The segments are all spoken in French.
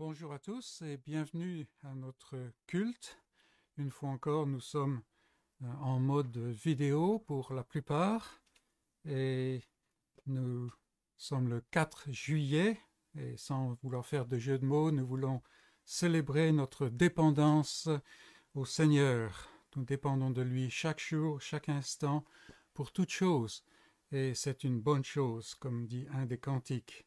bonjour à tous et bienvenue à notre culte. Une fois encore, nous sommes euh, en mode vidéo pour la plupart et nous sommes le 4 juillet et sans vouloir faire de jeu de mots, nous voulons célébrer notre dépendance au Seigneur. Nous dépendons de lui chaque jour, chaque instant, pour toute chose et c'est une bonne chose, comme dit un des cantiques.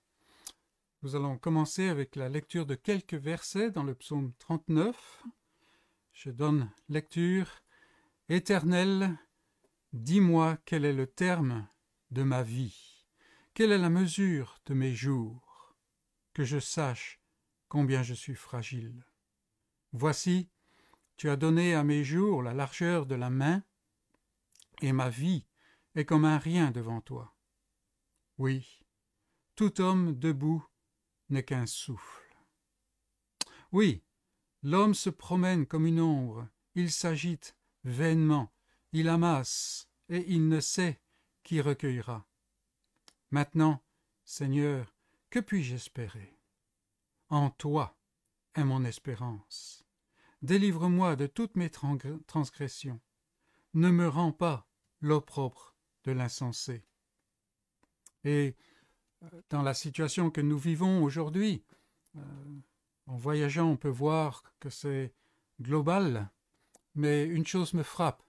Nous allons commencer avec la lecture de quelques versets dans le psaume 39. Je donne lecture. Éternel, dis-moi quel est le terme de ma vie, quelle est la mesure de mes jours, que je sache combien je suis fragile. Voici, tu as donné à mes jours la largeur de la main, et ma vie est comme un rien devant toi. Oui, tout homme debout qu'un souffle. Oui, l'homme se promène comme une ombre, il s'agite vainement, il amasse, et il ne sait qui recueillera. Maintenant, Seigneur, que puis-je espérer? En toi est mon espérance. Délivre-moi de toutes mes transgressions. Ne me rends pas l'opprobre de l'insensé. Et dans la situation que nous vivons aujourd'hui. Euh, en voyageant, on peut voir que c'est global, mais une chose me frappe,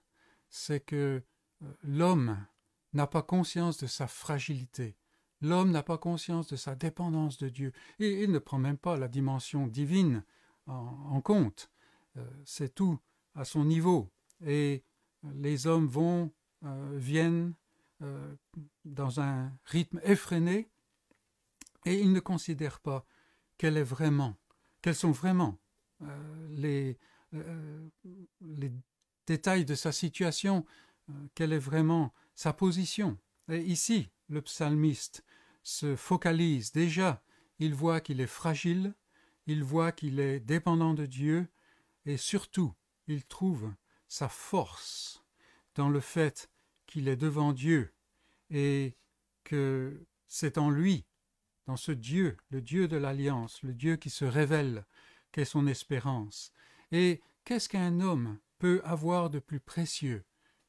c'est que euh, l'homme n'a pas conscience de sa fragilité. L'homme n'a pas conscience de sa dépendance de Dieu. Et il ne prend même pas la dimension divine en, compte. Euh, c'est tout à son niveau. Et les hommes vont, viennent dans un rythme effréné et il ne considère pas quelle est vraiment, quels sont vraiment euh, les, euh, les détails de sa situation, euh, quelle est vraiment sa position. Et ici, le psalmiste se focalise déjà, il voit qu'il est fragile, il voit qu'il est dépendant de Dieu, et surtout, il trouve sa force dans le fait qu'il est devant Dieu et que c'est en lui dans ce Dieu, le Dieu de l'alliance, le Dieu qui se révèle, qu'est son espérance. Et qu'est-ce qu'un homme peut avoir de plus précieux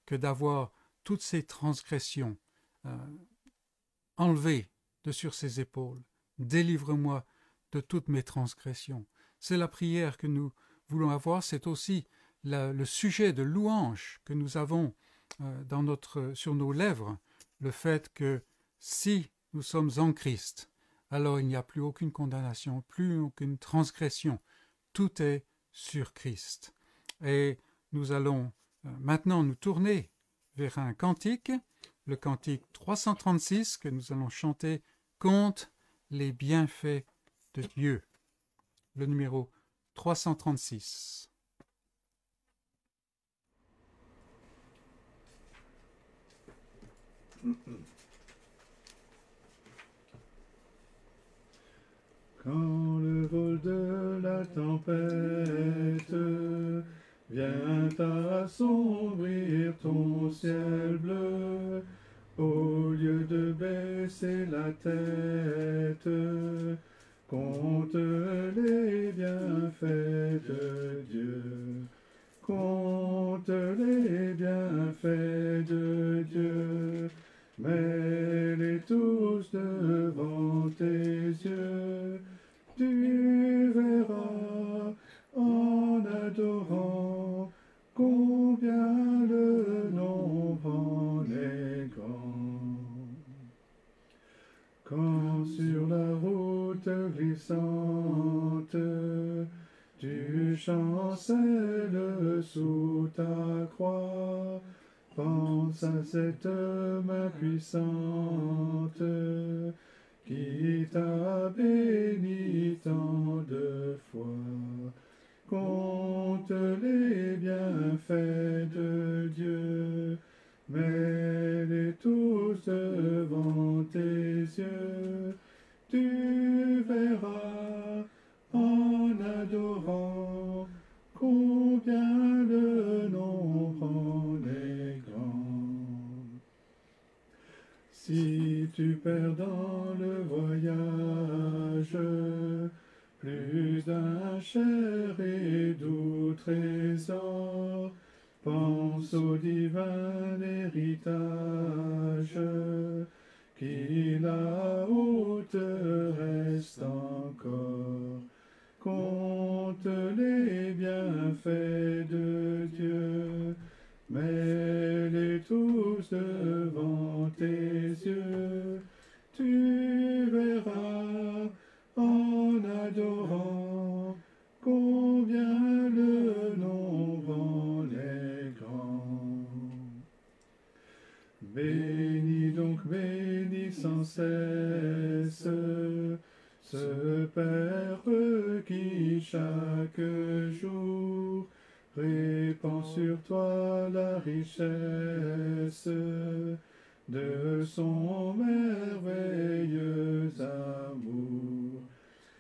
que d'avoir toutes ses transgressions euh, enlevées de sur ses épaules? Délivre-moi de toutes mes transgressions. C'est la prière que nous voulons avoir, c'est aussi le sujet de louange que nous avons euh, sur nos lèvres, le fait que si nous sommes en Christ, alors il n'y a plus aucune condamnation, plus aucune transgression. Tout est sur Christ. Et nous allons euh, maintenant nous tourner vers un cantique, le cantique 336 que nous allons chanter Compte les bienfaits de Dieu. Le numéro 336. Quand le vol de la tempête vient assombrir ton ciel bleu, au lieu de baisser la tête, compte les bienfaits de Dieu. Compte les bienfaits de Dieu, mets-les tous devant tes yeux tu verras en adorant combien le nombre en est grand. Quand sur la route glissante tu chancelles sous ta croix, pense à cette main puissante qui t'a béni tant de fois. Compte les bienfaits de Dieu, mets-les tous devant tes yeux. Tu verras en adorant combien le nombre en Si tu perds dans le voyage plus d'un cher et doux trésor. Pense au divin héritage qui là-haut te reste encore. Compte les bienfaits de mets-les tous devant tes yeux. Tu verras en adorant combien le nombre est grand. Bénis donc, bénis sans cesse ce Père qui chaque jour répand sur toi la richesse de son merveilleux amour.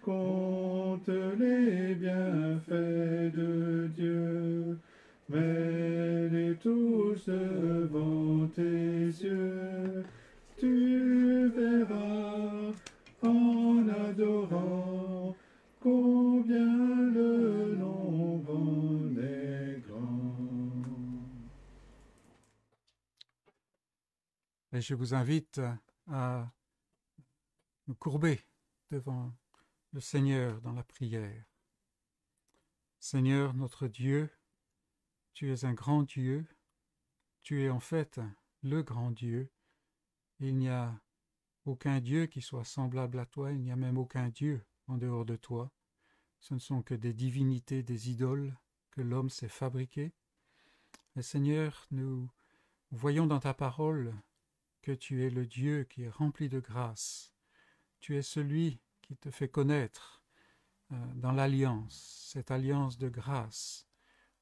Compte les bienfaits de Dieu, mets-les tous devant tes yeux. Tu verras en adorant combien le Et je vous invite à nous courber devant le Seigneur dans la prière. Seigneur notre Dieu, tu es un grand Dieu, tu es en fait le grand Dieu. Il n'y a aucun Dieu qui soit semblable à toi, il n'y a même aucun Dieu en dehors de toi. Ce ne sont que des divinités, des idoles que l'homme s'est fabriquées. Et Seigneur, nous voyons dans ta parole que tu es le Dieu qui est rempli de grâce. Tu es celui qui te fait connaître euh, dans l'alliance, cette alliance de grâce,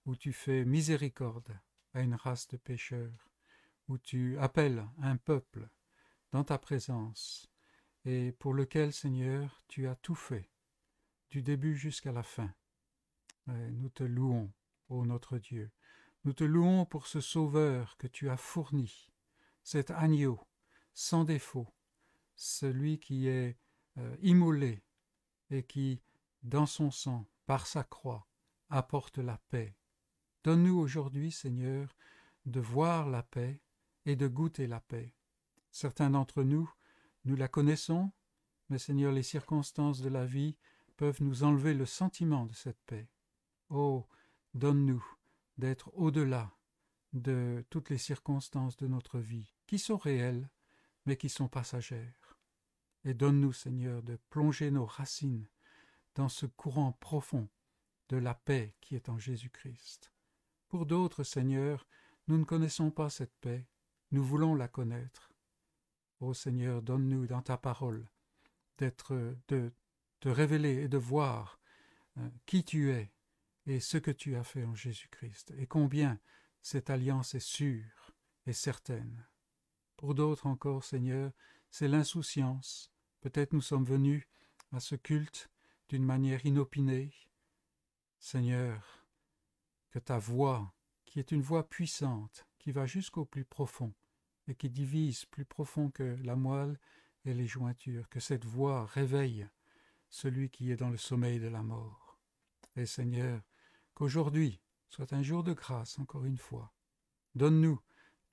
où tu fais miséricorde à une race de pécheurs, où tu appelles un peuple dans ta présence, et pour lequel, Seigneur, tu as tout fait, du début jusqu'à la fin. Nous te louons, ô notre Dieu. Nous te louons pour ce Sauveur que tu as fourni, cet agneau sans défaut, celui qui est euh, immolé et qui, dans son sang, par sa croix, apporte la paix. Donne-nous aujourd'hui, Seigneur, de voir la paix et de goûter la paix. Certains d'entre nous, nous la connaissons, mais Seigneur, les circonstances de la vie peuvent nous enlever le sentiment de cette paix. Oh, donne-nous d'être au-delà de toutes les circonstances de notre vie, qui sont réelles, mais qui sont passagères. Et donne-nous, Seigneur, de plonger nos racines dans ce courant profond de la paix qui est en Jésus-Christ. Pour d'autres, Seigneur, nous ne connaissons pas cette paix, nous voulons la connaître. Ô Seigneur, donne-nous dans ta parole d'être, de te révéler et de voir euh, qui tu es et ce que tu as fait en Jésus-Christ, et combien cette alliance est sûre et certaine. Pour d'autres encore, Seigneur, c'est l'insouciance. Peut-être nous sommes venus à ce culte d'une manière inopinée. Seigneur, que ta voix, qui est une voix puissante, qui va jusqu'au plus profond, et qui divise plus profond que la moelle et les jointures, que cette voix réveille celui qui est dans le sommeil de la mort. Et Seigneur, qu'aujourd'hui soit un jour de grâce encore une fois. Donne-nous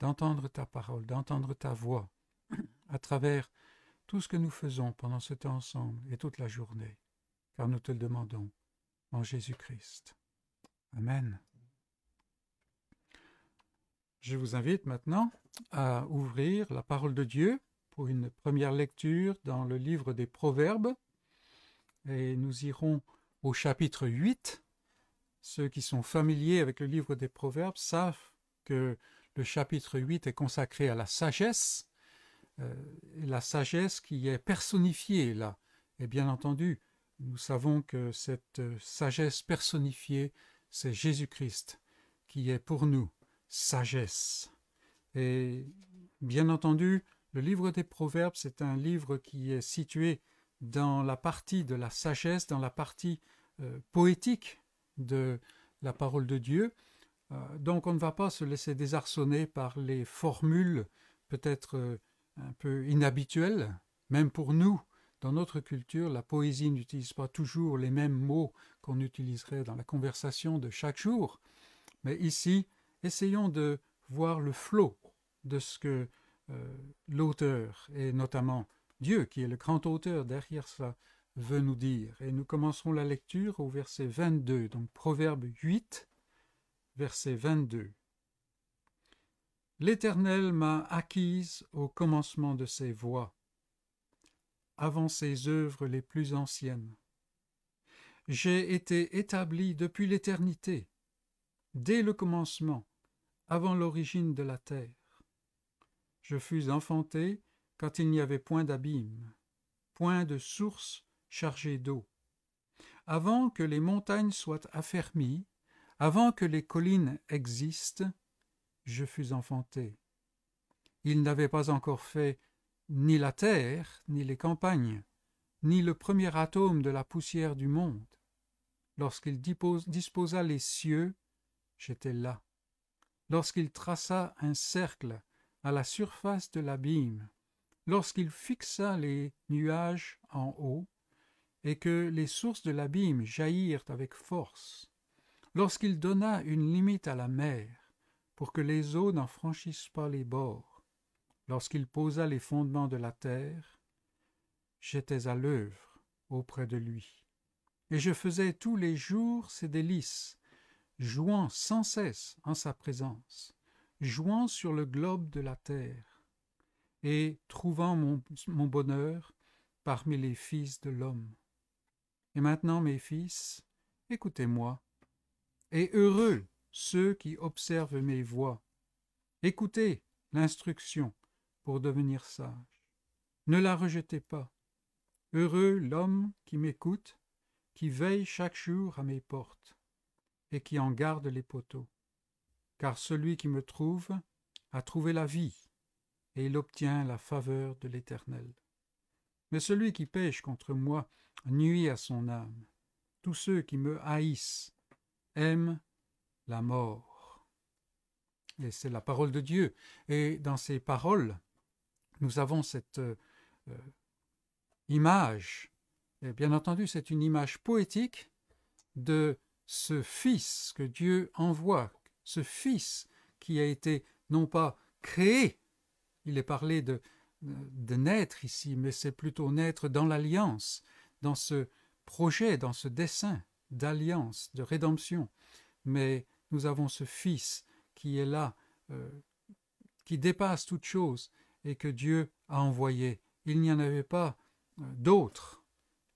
d'entendre ta parole, d'entendre ta voix à travers tout ce que nous faisons pendant ce temps ensemble et toute la journée, car nous te le demandons en Jésus-Christ. Amen. Je vous invite maintenant à ouvrir la parole de Dieu pour une première lecture dans le livre des Proverbes. Et nous irons au chapitre 8. Ceux qui sont familiers avec le livre des Proverbes savent que le chapitre 8 est consacré à la sagesse, euh, la sagesse qui est personnifiée là. Et bien entendu, nous savons que cette sagesse personnifiée, c'est Jésus-Christ qui est pour nous sagesse. Et bien entendu, le livre des Proverbes, c'est un livre qui est situé dans la partie de la sagesse, dans la partie euh, poétique de la parole de Dieu. Euh, donc on ne va pas se laisser désarçonner par les formules peut-être euh, un peu inhabituelles, même pour nous, dans notre culture, la poésie n'utilise pas toujours les mêmes mots qu'on utiliserait dans la conversation de chaque jour. Mais ici, essayons de voir le flot de ce que euh, l'auteur, et notamment Dieu, qui est le grand auteur derrière cela, veut nous dire. Et nous commencerons la lecture au verset 22, donc Proverbe 8, verset 22. L'Éternel m'a acquise au commencement de ses voies, avant ses œuvres les plus anciennes. J'ai été établi depuis l'éternité, dès le commencement, avant l'origine de la terre. Je fus enfanté quand il n'y avait point d'abîme, point de source chargée d'eau. Avant que les montagnes soient affermies, avant que les collines existent, je fus enfanté. Il n'avait pas encore fait ni la terre, ni les campagnes, ni le premier atome de la poussière du monde. Lorsqu'il disposa les cieux, j'étais là. Lorsqu'il traça un cercle à la surface de l'abîme, lorsqu'il fixa les nuages en haut, et que les sources de l'abîme jaillirent avec force, lorsqu'il donna une limite à la mer, pour que les eaux n'en franchissent pas les bords, lorsqu'il posa les fondements de la terre, j'étais à l'œuvre auprès de lui, et je faisais tous les jours ses délices, jouant sans cesse en sa présence, jouant sur le globe de la terre, et trouvant mon, mon bonheur parmi les fils de l'homme. Et maintenant, mes fils, écoutez-moi, et heureux ceux qui observent mes voix. Écoutez l'instruction pour devenir sage. Ne la rejetez pas. Heureux l'homme qui m'écoute, qui veille chaque jour à mes portes, et qui en garde les poteaux. Car celui qui me trouve a trouvé la vie, et il obtient la faveur de l'Éternel. Mais celui qui pêche contre moi nuit à son âme. Tous ceux qui me haïssent aiment la mort. Et c'est la parole de Dieu. Et dans ces paroles, nous avons cette euh, image. Et bien entendu, c'est une image poétique de ce Fils que Dieu envoie, ce Fils qui a été non pas créé, il est parlé de, de naître ici, mais c'est plutôt naître dans l'alliance, dans ce projet, dans ce dessein d'alliance, de rédemption. Mais nous avons ce Fils qui est là, euh, qui dépasse toute chose et que Dieu a envoyé. Il n'y en avait pas euh, d'autre.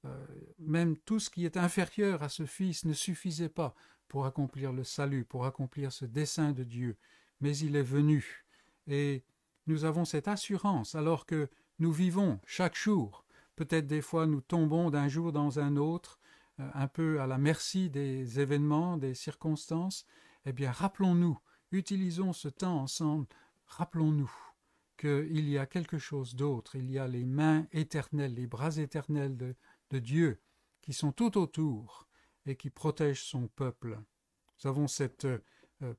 Euh, même tout ce qui est inférieur à ce Fils ne suffisait pas pour accomplir le salut, pour accomplir ce dessein de Dieu. Mais il est venu. Et nous avons cette assurance alors que nous vivons chaque jour. Peut-être des fois nous tombons d'un jour dans un autre, un peu à la merci des événements, des circonstances, eh bien, rappelons-nous, utilisons ce temps ensemble, rappelons-nous qu'il y a quelque chose d'autre, il y a les mains éternelles, les bras éternels de, Dieu qui sont tout autour et qui protègent son peuple. Nous avons cette euh,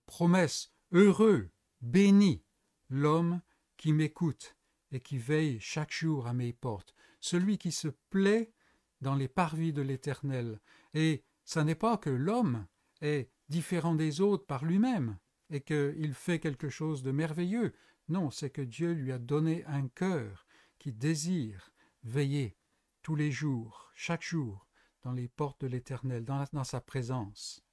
promesse. Heureux, béni, l'homme qui m'écoute et qui veille chaque jour à mes portes, celui qui se plaît dans les parvis de l'Éternel. Et ce n'est pas que l'homme est différent des autres par lui-même et qu'il fait quelque chose de merveilleux. Non, c'est que Dieu lui a donné un cœur qui désire veiller tous les jours, chaque jour, dans les portes de l'Éternel, dans, dans, sa présence.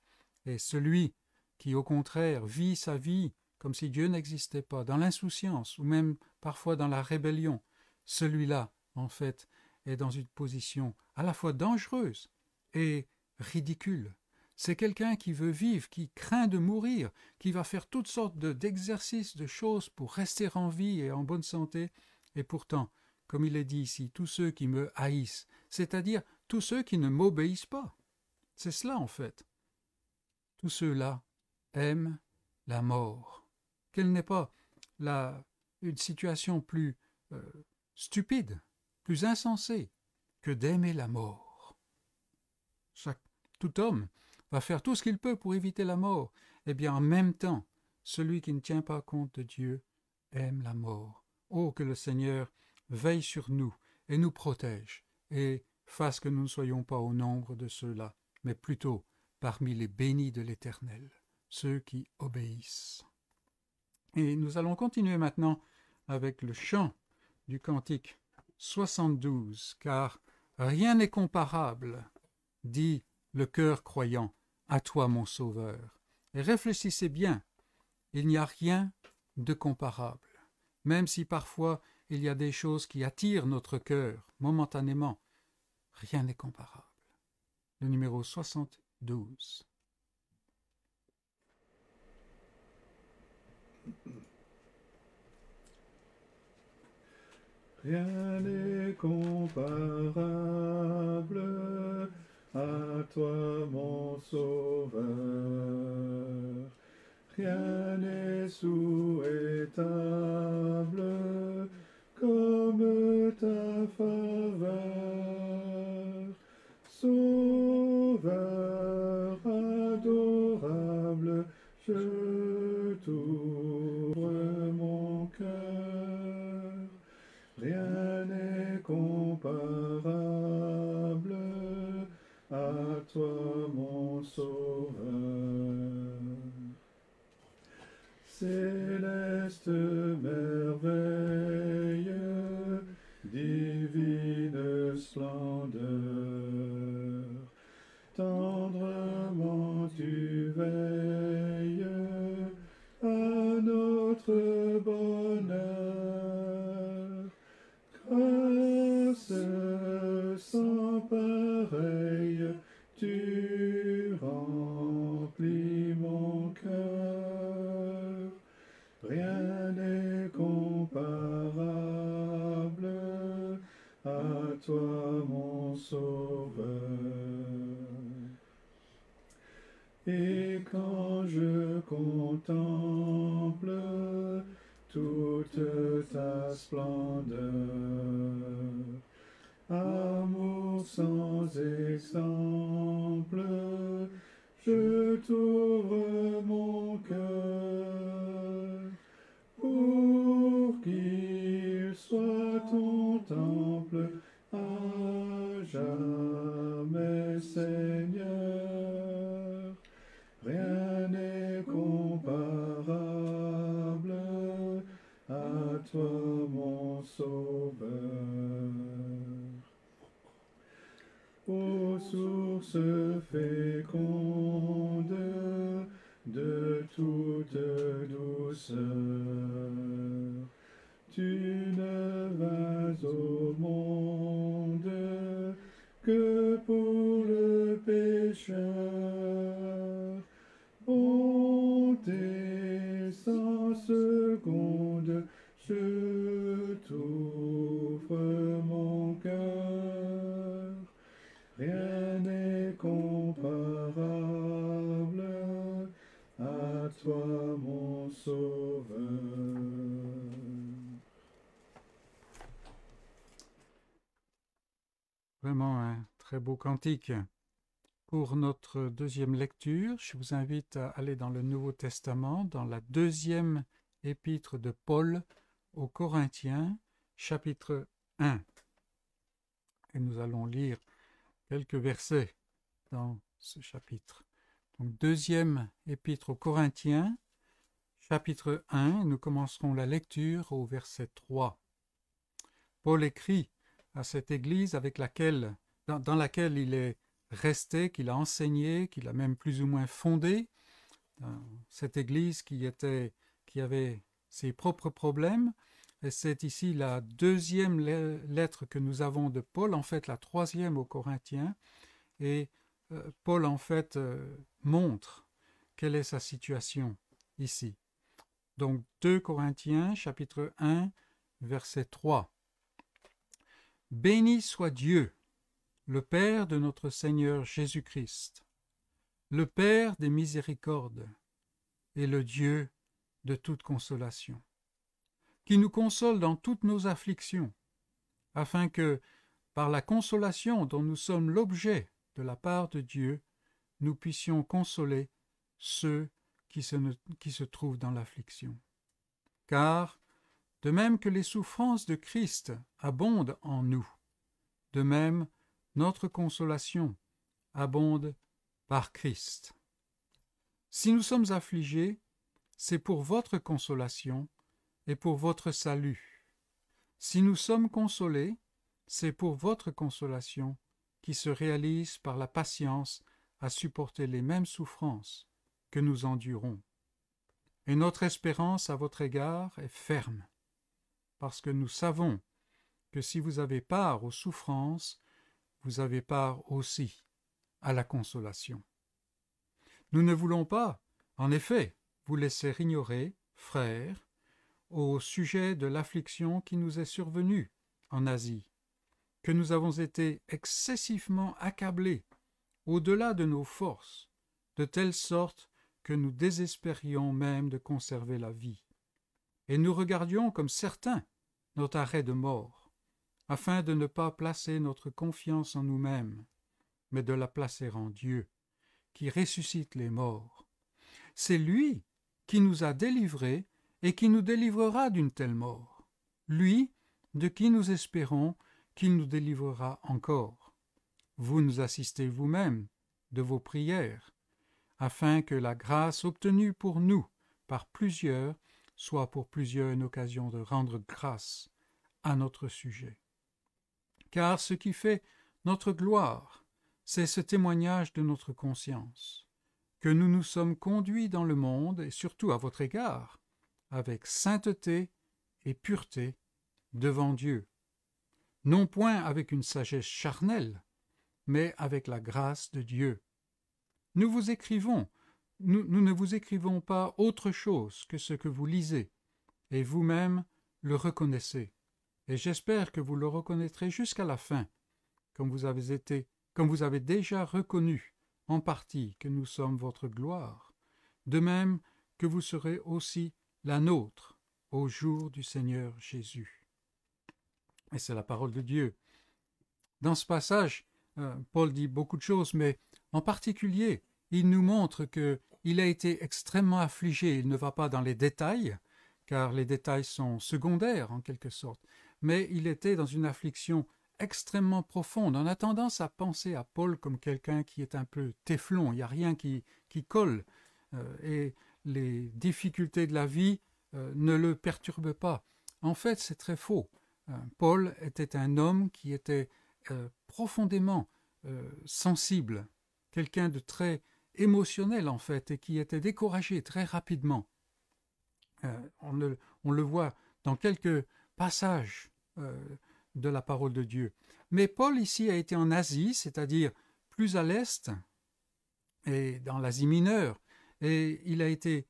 Et celui qui, au contraire, vit sa vie comme si Dieu n'existait pas, dans l'insouciance ou même parfois dans la rébellion, celui-là, en fait, est dans une position à la fois dangereuse et ridicule. C'est quelqu'un qui veut vivre, qui craint de mourir, qui va faire toutes sortes d'exercices, de, choses pour rester en vie et en bonne santé. Et pourtant, comme il est dit ici, tous ceux qui me haïssent, c'est-à-dire tous ceux qui ne m'obéissent pas. C'est cela en fait. Tous ceux-là aiment la mort. Quelle n'est pas la, une situation plus euh, stupide, plus insensée que d'aimer la mort. Tout homme va faire tout ce qu'il peut pour éviter la mort, eh bien en même temps, celui qui ne tient pas compte de Dieu aime la mort. Oh, que le Seigneur veille sur nous et nous protège et fasse que nous ne soyons pas au nombre de ceux-là, mais plutôt parmi les bénis de l'Éternel, ceux qui obéissent. Et nous allons continuer maintenant avec le chant du cantique 72, car rien n'est comparable, dit le cœur croyant, à toi mon Sauveur. Et réfléchissez bien, il n'y a rien de comparable, même si parfois il y a des choses qui attirent notre cœur momentanément, rien n'est comparable. Le numéro 72. Rien n'est comparable à toi, mon Sauveur. Rien n'est souhaitable Pour notre deuxième lecture, je vous invite à aller dans le Nouveau Testament, dans la deuxième épître de Paul aux Corinthiens, chapitre 1. Et nous allons lire quelques versets dans ce chapitre. Donc, deuxième épître aux Corinthiens, chapitre 1, nous commencerons la lecture au verset 3. Paul écrit à cette église avec laquelle, dans, laquelle il est resté, qu'il a enseigné, qu'il a même plus ou moins fondé, cette église qui était, qui avait ses propres problèmes. Et c'est ici la deuxième lettre que nous avons de Paul, en fait la troisième aux Corinthiens. Et euh, Paul, en fait, euh, montre quelle est sa situation ici. Donc 2 Corinthiens, chapitre 1, verset 3. Béni soit Dieu, le Père de notre Seigneur Jésus-Christ, le Père des miséricordes et le Dieu de toute consolation, qui nous console dans toutes nos afflictions, afin que, par la consolation dont nous sommes l'objet de la part de Dieu, nous puissions consoler ceux qui se, trouvent dans l'affliction. Car, de même que les souffrances de Christ abondent en nous, de même notre consolation abonde par Christ. Si nous sommes affligés, c'est pour votre consolation et pour votre salut. Si nous sommes consolés, c'est pour votre consolation qui se réalise par la patience à supporter les mêmes souffrances que nous endurons. Et notre espérance à votre égard est ferme, parce que nous savons que si vous avez part aux souffrances, vous avez part aussi à la consolation. Nous ne voulons pas, en effet, vous laisser ignorer, frères, au sujet de l'affliction qui nous est survenue en Asie, que nous avons été excessivement accablés au-delà de nos forces, de telle sorte que nous désespérions même de conserver la vie. Et nous regardions comme certains notre arrêt de mort, afin de ne pas placer notre confiance en nous-mêmes, mais de la placer en Dieu, qui ressuscite les morts. C'est lui qui nous a délivrés et qui nous délivrera d'une telle mort, lui de qui nous espérons qu'il nous délivrera encore. Vous nous assistez vous-même de vos prières, afin que la grâce obtenue pour nous par plusieurs soit pour plusieurs une occasion de rendre grâce à notre sujet. Car ce qui fait notre gloire, c'est ce témoignage de notre conscience, que nous nous sommes conduits dans le monde, et surtout à votre égard, avec sainteté et pureté devant Dieu, non point avec une sagesse charnelle, mais avec la grâce de Dieu. Nous vous écrivons, nous, nous, ne vous écrivons pas autre chose que ce que vous lisez, et vous-même le reconnaissez, et j'espère que vous le reconnaîtrez jusqu'à la fin, comme vous avez été, comme vous avez déjà reconnu en partie que nous sommes votre gloire, de même que vous serez aussi la nôtre au jour du Seigneur Jésus. Et c'est la parole de Dieu. Dans ce passage, euh, Paul dit beaucoup de choses, mais en particulier, il nous montre que il a été extrêmement affligé. Il ne va pas dans les détails, car les détails sont secondaires en quelque sorte, mais il était dans une affliction extrêmement profonde. On a tendance à penser à Paul comme quelqu'un qui est un peu téflon, il n'y a rien qui, colle, euh, et les difficultés de la vie euh, ne le perturbent pas. En fait, c'est très faux. Euh, Paul était un homme qui était profondément sensible, quelqu'un de très émotionnel en fait, et qui était découragé très rapidement. On, le, voit dans quelques passages de la parole de Dieu. Mais Paul ici a été en Asie, c'est-à-dire plus à l'est, et dans l'Asie mineure, et il a été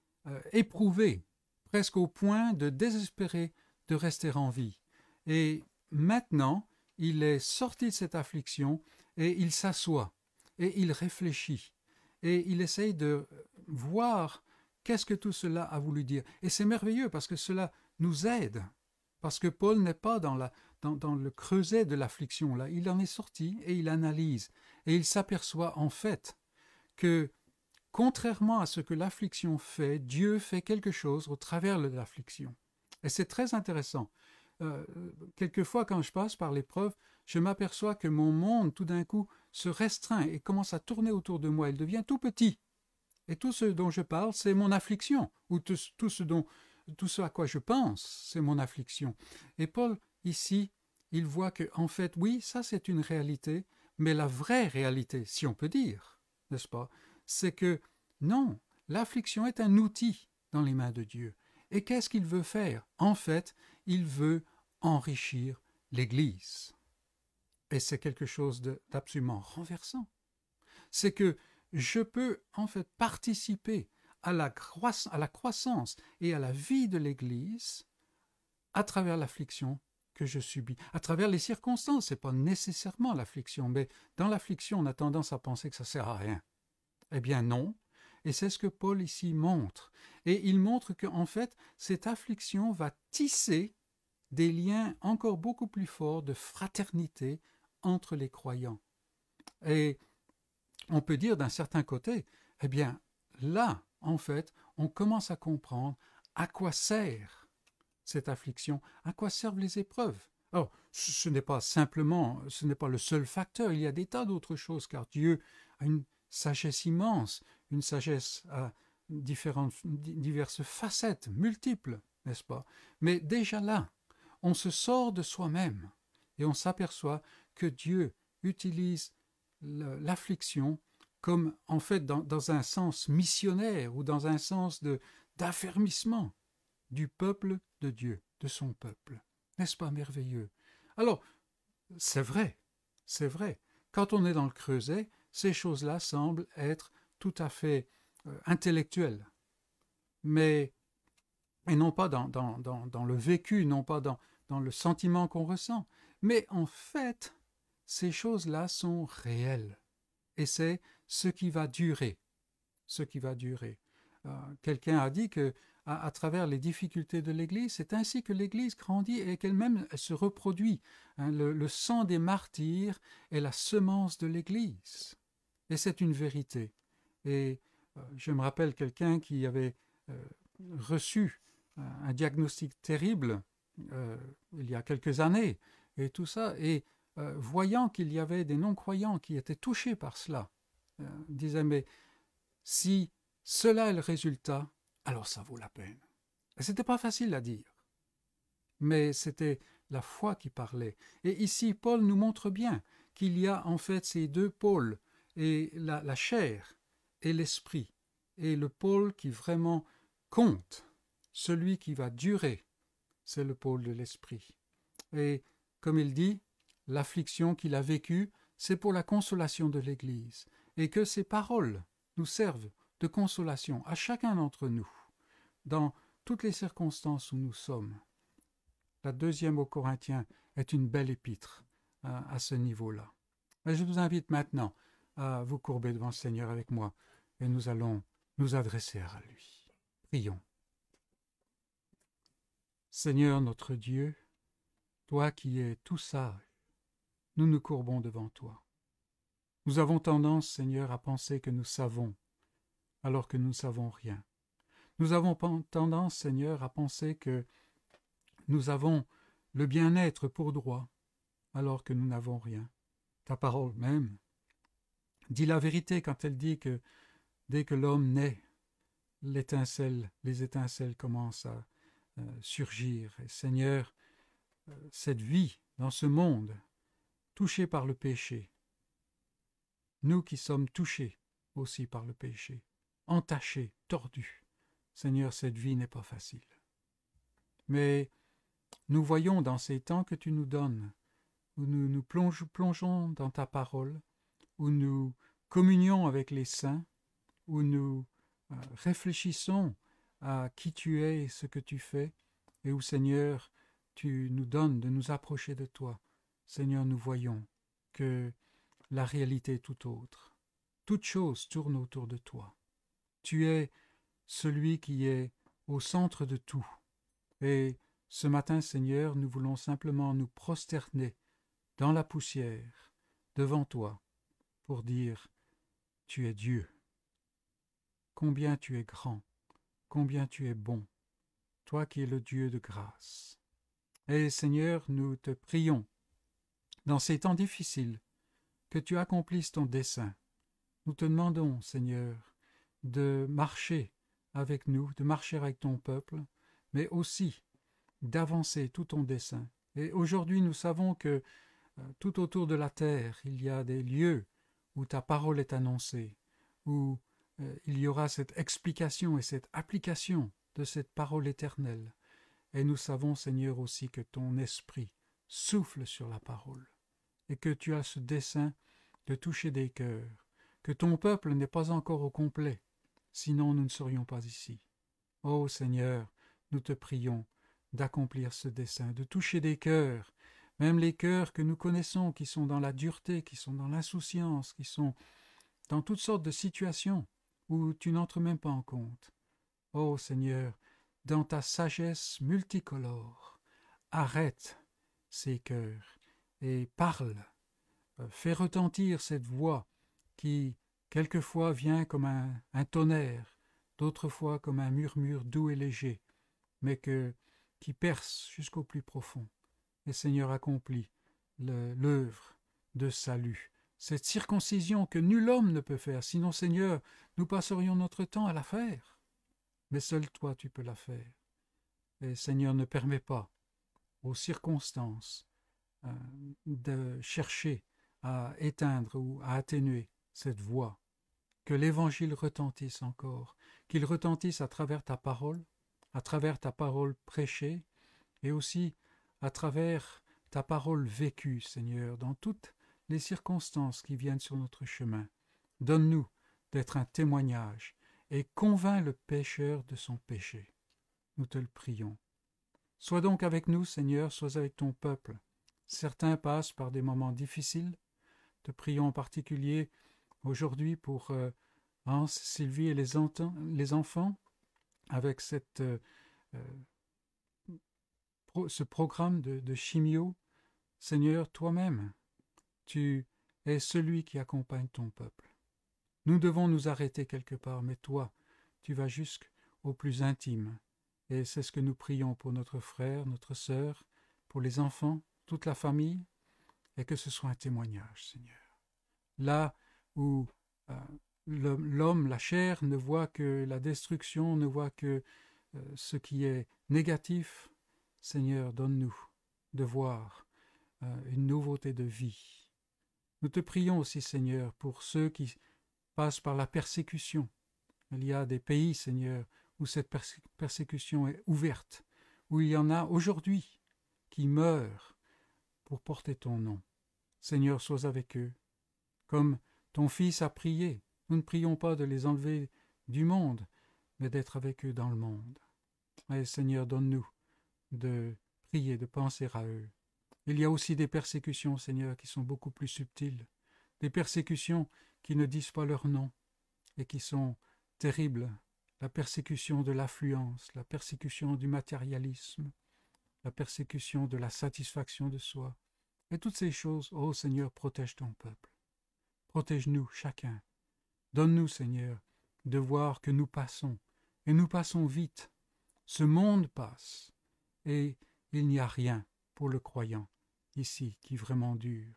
éprouvé presque au point de désespérer de rester en vie. Et maintenant, il est sorti de cette affliction et il s'assoit et il réfléchit et il essaye de voir qu'est-ce que tout cela a voulu dire. Et c'est merveilleux parce que cela nous aide, parce que Paul n'est pas dans, le creuset de l'affliction, là, il en est sorti et il analyse, et il s'aperçoit en fait que, contrairement à ce que l'affliction fait, Dieu fait quelque chose au travers de l'affliction. Et c'est très intéressant. Euh, quelquefois, quand je passe par l'épreuve, je m'aperçois que mon monde, tout d'un coup, se restreint et commence à tourner autour de moi. Il devient tout petit. Et tout ce dont je parle, c'est mon affliction, ou tout, ce dont, tout ce à quoi je pense, c'est mon affliction. Et Paul, ici, il voit que, en fait, oui, ça c'est une réalité, mais la vraie réalité, si on peut dire, n'est-ce pas, c'est que non, l'affliction est un outil dans les mains de Dieu. Et qu'est-ce qu'il veut faire? En fait, il veut enrichir l'Église. Et c'est quelque chose d'absolument renversant. C'est que je peux en fait participer à la, croissance et à la vie de l'Église à travers l'affliction que je subis, à travers les circonstances. C'est pas nécessairement l'affliction, mais dans l'affliction, on a tendance à penser que ça sert à rien. Eh bien non, et c'est ce que Paul ici montre. Et il montre qu'en fait, cette affliction va tisser des liens encore beaucoup plus forts de fraternité entre les croyants. Et on peut dire d'un certain côté, eh bien, là, en fait, on commence à comprendre à quoi sert cette affliction, à quoi servent les épreuves, Alors, ce n'est pas simplement, ce n'est pas le seul facteur, il y a des tas d'autres choses, car Dieu a une sagesse immense, une sagesse à diverses facettes, multiples, n'est-ce pas? Mais déjà là, on se sort de soi-même et on s'aperçoit que Dieu utilise l'affliction comme en fait dans, un sens missionnaire ou dans un sens d'affermissement du peuple de Dieu, de son peuple. N'est-ce pas merveilleux? Alors, c'est vrai, c'est vrai. Quand on est dans le creuset, ces choses-là semblent être tout à fait euh, intellectuelles. Mais, non pas dans, le vécu, non pas dans le sentiment qu'on ressent. Mais en fait, ces choses-là sont réelles. Et c'est ce qui va durer. Ce qui va durer. Euh, quelqu'un a dit que à, travers les difficultés de l'Église, c'est ainsi que l'Église grandit et qu'elle-même se reproduit. Hein. le, sang des martyrs est la semence de l'Église. Et c'est une vérité. Et euh, je me rappelle quelqu'un qui avait euh, reçu un diagnostic terrible il y a quelques années, et tout ça, voyant qu'il y avait des non-croyants qui étaient touchés par cela, disait mais si cela est le résultat, alors ça vaut la peine. Et c'était pas facile à dire. Mais c'était la foi qui parlait. Et ici, Paul nous montre bien qu'il y a en fait ces deux pôles, et la chair et l'esprit. Et le pôle qui vraiment compte, celui qui va durer, c'est le pôle de l'esprit. Et comme il dit, l'affliction qu'il a vécue, c'est pour la consolation de l'Église, et que ces paroles nous servent de consolation à chacun d'entre nous, dans toutes les circonstances où nous sommes. La deuxième aux Corinthiens est une belle épître à, euh, à ce niveau-là. Mais je vous invite maintenant à vous courber devant le Seigneur avec moi et nous allons nous adresser à lui. Prions. Seigneur notre Dieu, toi qui es tout sage, nous nous courbons devant toi. Nous avons tendance, Seigneur, à penser que nous savons alors que nous ne savons rien. Nous avons tendance, Seigneur, à penser que nous avons le bien-être pour droit, alors que nous n'avons rien. Ta parole même dit la vérité quand elle dit que dès que l'homme naît, l'étincelle, les étincelles commencent à euh, surgir. Et Seigneur, euh, cette vie dans ce monde, touché par le péché, nous qui sommes touchés aussi par le péché, entaché, tordu. Seigneur, cette vie n'est pas facile. Mais nous voyons dans ces temps que tu nous donnes, où nous nous plongeons dans ta parole, où nous communions avec les saints, où nous euh, réfléchissons à qui tu es et ce que tu fais, et où, Seigneur, tu nous donnes de nous approcher de toi. Seigneur, nous voyons que la réalité est tout autre. Toute chose tourne autour de toi. Tu es celui qui est au centre de tout. Et ce matin, Seigneur, nous voulons simplement nous prosterner dans la poussière devant toi pour dire Tu es Dieu. Combien tu es grand, combien tu es bon, toi qui es le Dieu de grâce. Et Seigneur, nous te prions, dans ces temps difficiles, que tu accomplisses ton dessein. Nous te demandons, Seigneur, de marcher avec nous, de marcher avec ton peuple, mais aussi d'avancer tout ton dessein. Et aujourd'hui, nous savons que euh, tout autour de la terre, il y a des lieux où ta parole est annoncée, où euh, il y aura cette explication et cette application de cette parole éternelle. Et nous savons, Seigneur, aussi que ton esprit souffle sur la parole, et que tu as ce dessein de toucher des cœurs, que ton peuple n'est pas encore au complet, sinon nous ne serions pas ici. Ô Seigneur, nous te prions d'accomplir ce dessein, de toucher des cœurs, même les cœurs que nous connaissons, qui sont dans la dureté, qui sont dans l'insouciance, qui sont dans toutes sortes de situations où tu n'entres même pas en compte. Ô Seigneur, dans ta sagesse multicolore, arrête ces cœurs et parle, euh, fais retentir cette voix qui quelquefois vient comme un, tonnerre, d'autres fois comme un murmure doux et léger, mais que, qui perce jusqu'au plus profond. et Seigneur accomplit l'œuvre de salut. Cette circoncision que nul homme ne peut faire, sinon Seigneur, nous passerions notre temps à la faire. Mais seul toi tu peux la faire. Et Seigneur ne permet pas aux circonstances de chercher à éteindre ou à atténuer cette voix. Que l'Évangile retentisse encore, qu'il retentisse à travers ta parole, à travers ta parole prêchée, et aussi à travers ta parole vécue, Seigneur, dans toutes les circonstances qui viennent sur notre chemin. Donne-nous d'être un témoignage et convainc le pécheur de son péché. Nous te le prions. Sois donc avec nous, Seigneur, sois avec ton peuple. Certains passent par des moments difficiles. Te prions en particulier aujourd'hui pour euh, Hans, Sylvie et les, enfants avec euh, euh, ce programme de, de chimio. Seigneur, toi-même, tu es celui qui accompagne ton peuple. Nous devons nous arrêter quelque part, mais toi, tu vas jusqu'au plus intime. Et c'est ce que nous prions pour notre frère, notre sœur, pour les enfants, toute la famille, et que ce soit un témoignage, Seigneur. Là où euh, l'homme, la chair, ne voit que la destruction, ne voit que euh, ce qui est négatif, Seigneur, donne-nous de voir euh, une nouveauté de vie. Nous te prions aussi, Seigneur, pour ceux qui passe par la persécution. Il y a des pays, Seigneur, où cette persécution est ouverte, où il y en a aujourd'hui qui meurent pour porter ton nom. Seigneur, sois avec eux. Comme ton Fils a prié, nous ne prions pas de les enlever du monde, mais d'être avec eux dans le monde. Et Seigneur, donne-nous de prier, de penser à eux. Il y a aussi des persécutions, Seigneur, qui sont beaucoup plus subtiles, des persécutions qui ne disent pas leur nom et qui sont terribles, la persécution de l'affluence, la persécution du matérialisme, la persécution de la satisfaction de soi. Et toutes ces choses, ô Seigneur, protège ton peuple. Protège-nous chacun. Donne-nous, Seigneur, de voir que nous passons, et nous passons vite. Ce monde passe, et il n'y a rien pour le croyant ici qui vraiment dure.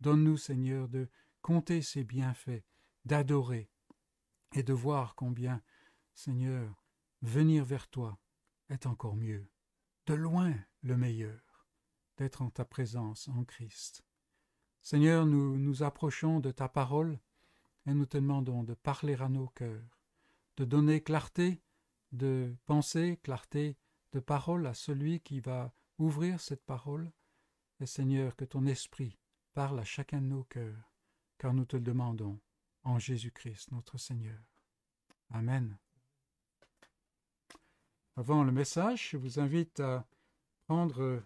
Donne-nous, Seigneur, de compter ses bienfaits, d'adorer et de voir combien, Seigneur, venir vers toi est encore mieux, de loin le meilleur, d'être en ta présence en Christ. Seigneur, nous nous approchons de ta parole et nous te demandons de parler à nos cœurs, de donner clarté de pensée, clarté de parole à celui qui va ouvrir cette parole, et Seigneur, que ton esprit parle à chacun de nos cœurs, car nous te le demandons en Jésus-Christ notre Seigneur. Amen. Avant le message, je vous invite à prendre,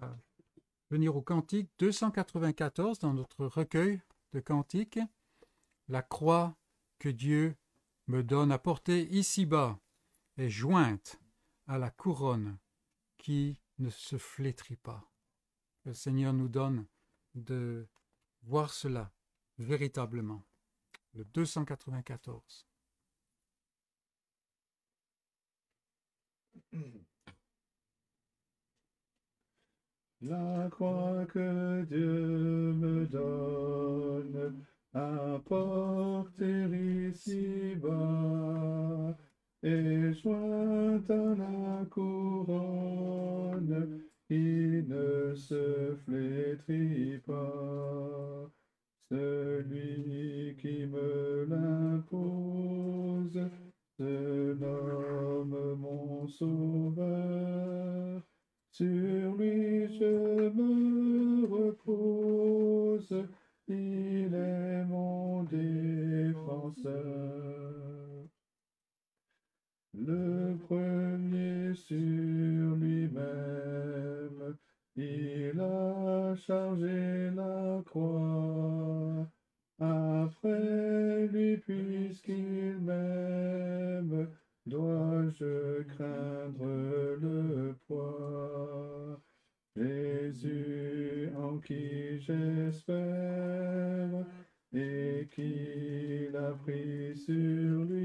à venir au cantique 294 dans notre recueil de cantiques, La croix que Dieu me donne à porter ici-bas est jointe à la couronne qui ne se flétrit pas. Le Seigneur nous donne de voir cela véritablement. Le 294. La croix que Dieu me donne à porter ici-bas et jointe à la couronne qui ne se flétrit pas. Celui qui me l'impose se nomme mon sauveur. Sur lui je me repose, il est mon défenseur. Le premier sur lui-même, il a chargé la croix. Après lui, puisqu'il m'aime, dois-je craindre le poids? Jésus en qui j'espère et qu'il a pris sur lui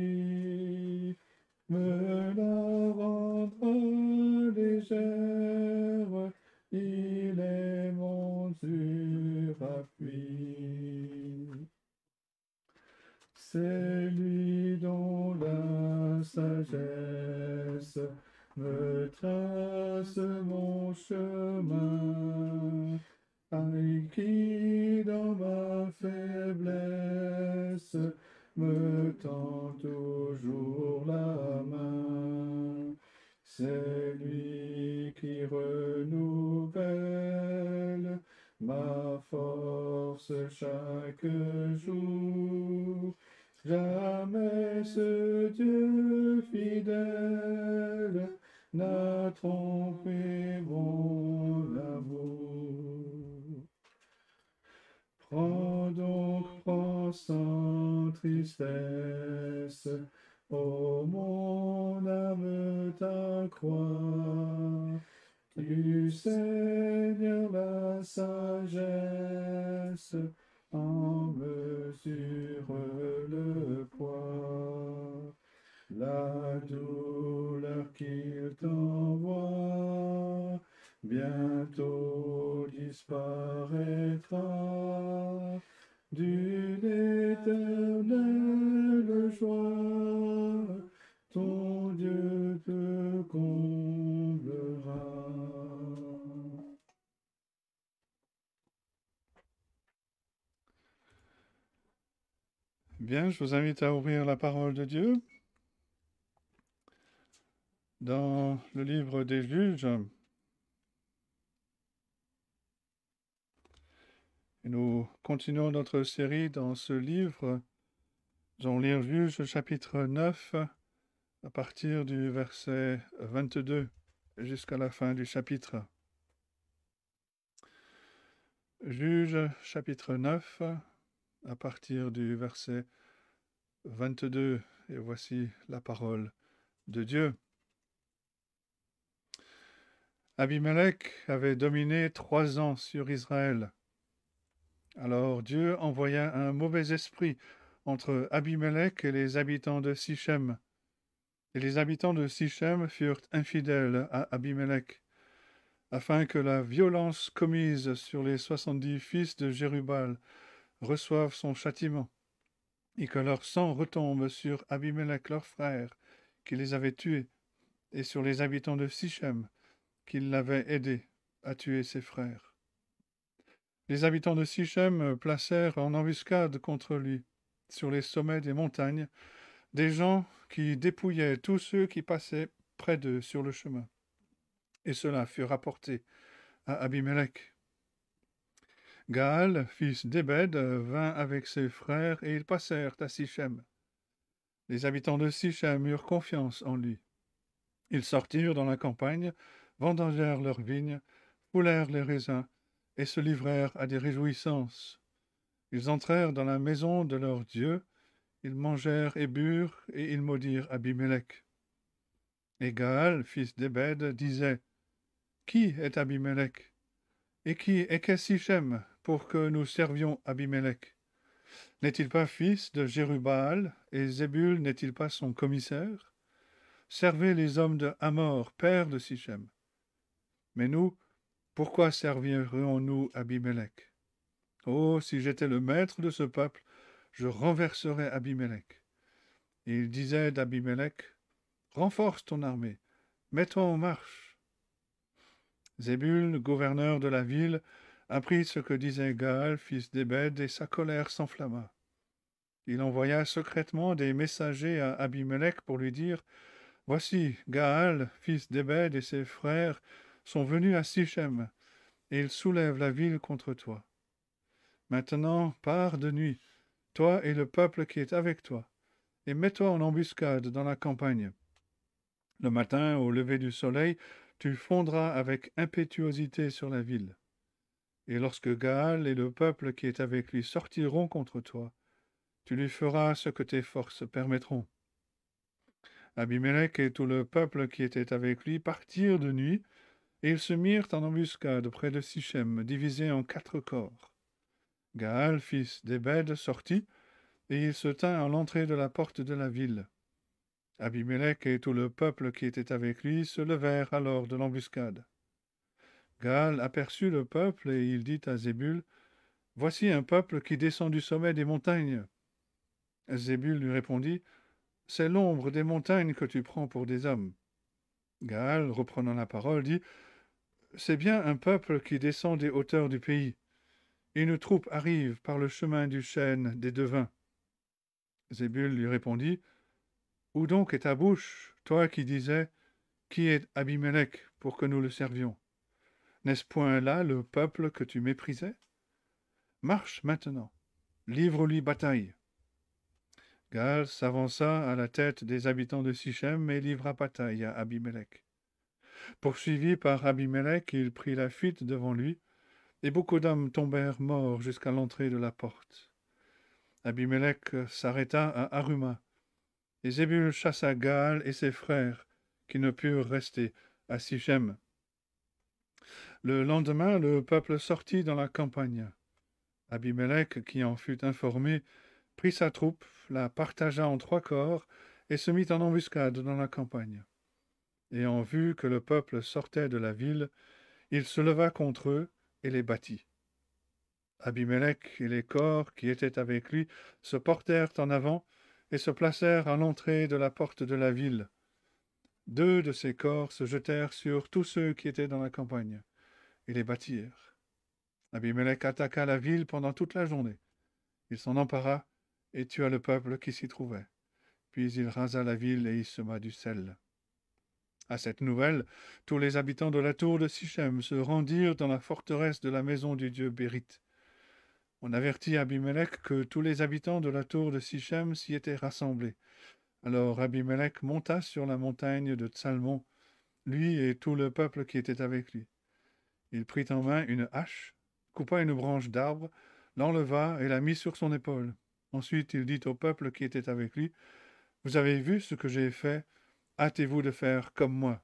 Je vous invite à ouvrir la parole de Dieu dans le livre des juges. Nous continuons notre série dans ce livre. Nous allons lire Juges chapitre 9 à partir du verset 22 jusqu'à la fin du chapitre. Juge chapitre 9 à partir du verset 22 et voici la parole de Dieu. Abimelech avait dominé trois ans sur Israël. Alors Dieu envoya un mauvais esprit entre Abimelech et les habitants de Sichem. Et les habitants de Sichem furent infidèles à Abimelech, afin que la violence commise sur les soixante-dix fils de Jérubal reçoive son châtiment, et que leur sang retombe sur Abimelech leur frère, qui les avait tués, et sur les habitants de Sichem, qui l'avaient aidé à tuer ses frères. Les habitants de Sichem placèrent en embuscade contre lui, sur les sommets des montagnes, des gens qui dépouillaient tous ceux qui passaient près d'eux sur le chemin. Et cela fut rapporté à Abimelech. Gaal, fils d'Ebed, vint avec ses frères et ils passèrent à Sichem. Les habitants de Sichem eurent confiance en lui. Ils sortirent dans la campagne, vendangèrent leurs vignes, foulèrent les raisins et se livrèrent à des réjouissances. Ils entrèrent dans la maison de leur Dieu, ils mangèrent et burent, et ils maudirent Abimelech. Et Gaal, fils d'Ebed, disait Qui est Abimelech? Et qui est Sichem? Pour que nous servions Abimelech N'est-il pas fils de Jérubal, et Zébul n'est-il pas son commissaire? Servez les hommes de Hamor, père de Sichem. Mais nous, pourquoi servirions-nous Abimelech? Oh, si j'étais le maître de ce peuple, je renverserais Abimelech. Il disait d'Abimelech, Renforce ton armée, mets-toi en marche. Zébul, gouverneur de la ville, apprit ce que disait Gaal, fils d'Ebed, et sa colère s'enflamma. Il envoya secrètement des messagers à Abimelech pour lui dire Voici, Gaal, fils d'Ebed, et ses frères sont venus à Sichem, et ils soulèvent la ville contre toi. Maintenant, pars de nuit, toi et le peuple qui est avec toi, et mets-toi en embuscade dans la campagne. Le matin, au lever du soleil, tu fondras avec impétuosité sur la ville. Et lorsque Gaal et le peuple qui est avec lui sortiront contre toi, tu lui feras ce que tes forces permettront. Abimelech et tout le peuple qui était avec lui partirent de nuit, et ils se mirent en embuscade près de Sichem, divisés en quatre corps. Gaal, fils d'Ebed, sortit, et il se tint à l'entrée de la porte de la ville. Abimelech et tout le peuple qui était avec lui se levèrent alors de l'embuscade. Gaal aperçut le peuple, et il dit à Zébul, Voici un peuple qui descend du sommet des montagnes. Zébul lui répondit, c'est l'ombre des montagnes que tu prends pour des hommes. Gaal, reprenant la parole, dit C'est bien un peuple qui descend des hauteurs du pays. Une troupe arrive par le chemin du chêne des devins. Zébul lui répondit Où donc est ta bouche, toi qui disais Qui est Abimelech pour que nous le servions? N'est-ce point là le peuple que tu méprisais? Marche maintenant, livre-lui bataille. Gaal s'avança à la tête des habitants de Sichem et livra bataille à Abimelech. Poursuivi par Abimelech, il prit la fuite devant lui, et beaucoup d'hommes tombèrent morts jusqu'à l'entrée de la porte. Abimelech s'arrêta à Aruma, et Zébul chassa Gaal et ses frères, qui ne purent rester à Sichem. Le lendemain, le peuple sortit dans la campagne. Abimelech, qui en fut informé, prit sa troupe, la partagea en trois corps, et se mit en embuscade dans la campagne. Ayant vu que le peuple sortait de la ville, il se leva contre eux et les battit. Abimelech et les corps qui étaient avec lui se portèrent en avant et se placèrent à l'entrée de la porte de la ville. Deux de ces corps se jetèrent sur tous ceux qui étaient dans la campagne et les battirent. Abimelech attaqua la ville pendant toute la journée. Il s'en empara et tua le peuple qui s'y trouvait. Puis il rasa la ville et y sema du sel. À cette nouvelle, tous les habitants de la tour de Sichem se rendirent dans la forteresse de la maison du dieu Bérite. On avertit Abimelech que tous les habitants de la tour de Sichem s'y étaient rassemblés. Alors Abimelech monta sur la montagne de Tsalmon, lui et tout le peuple qui était avec lui. Il prit en main une hache, coupa une branche d'arbre, l'enleva et la mit sur son épaule. Ensuite il dit au peuple qui était avec lui, Vous avez vu ce que j'ai fait, hâtez-vous de faire comme moi.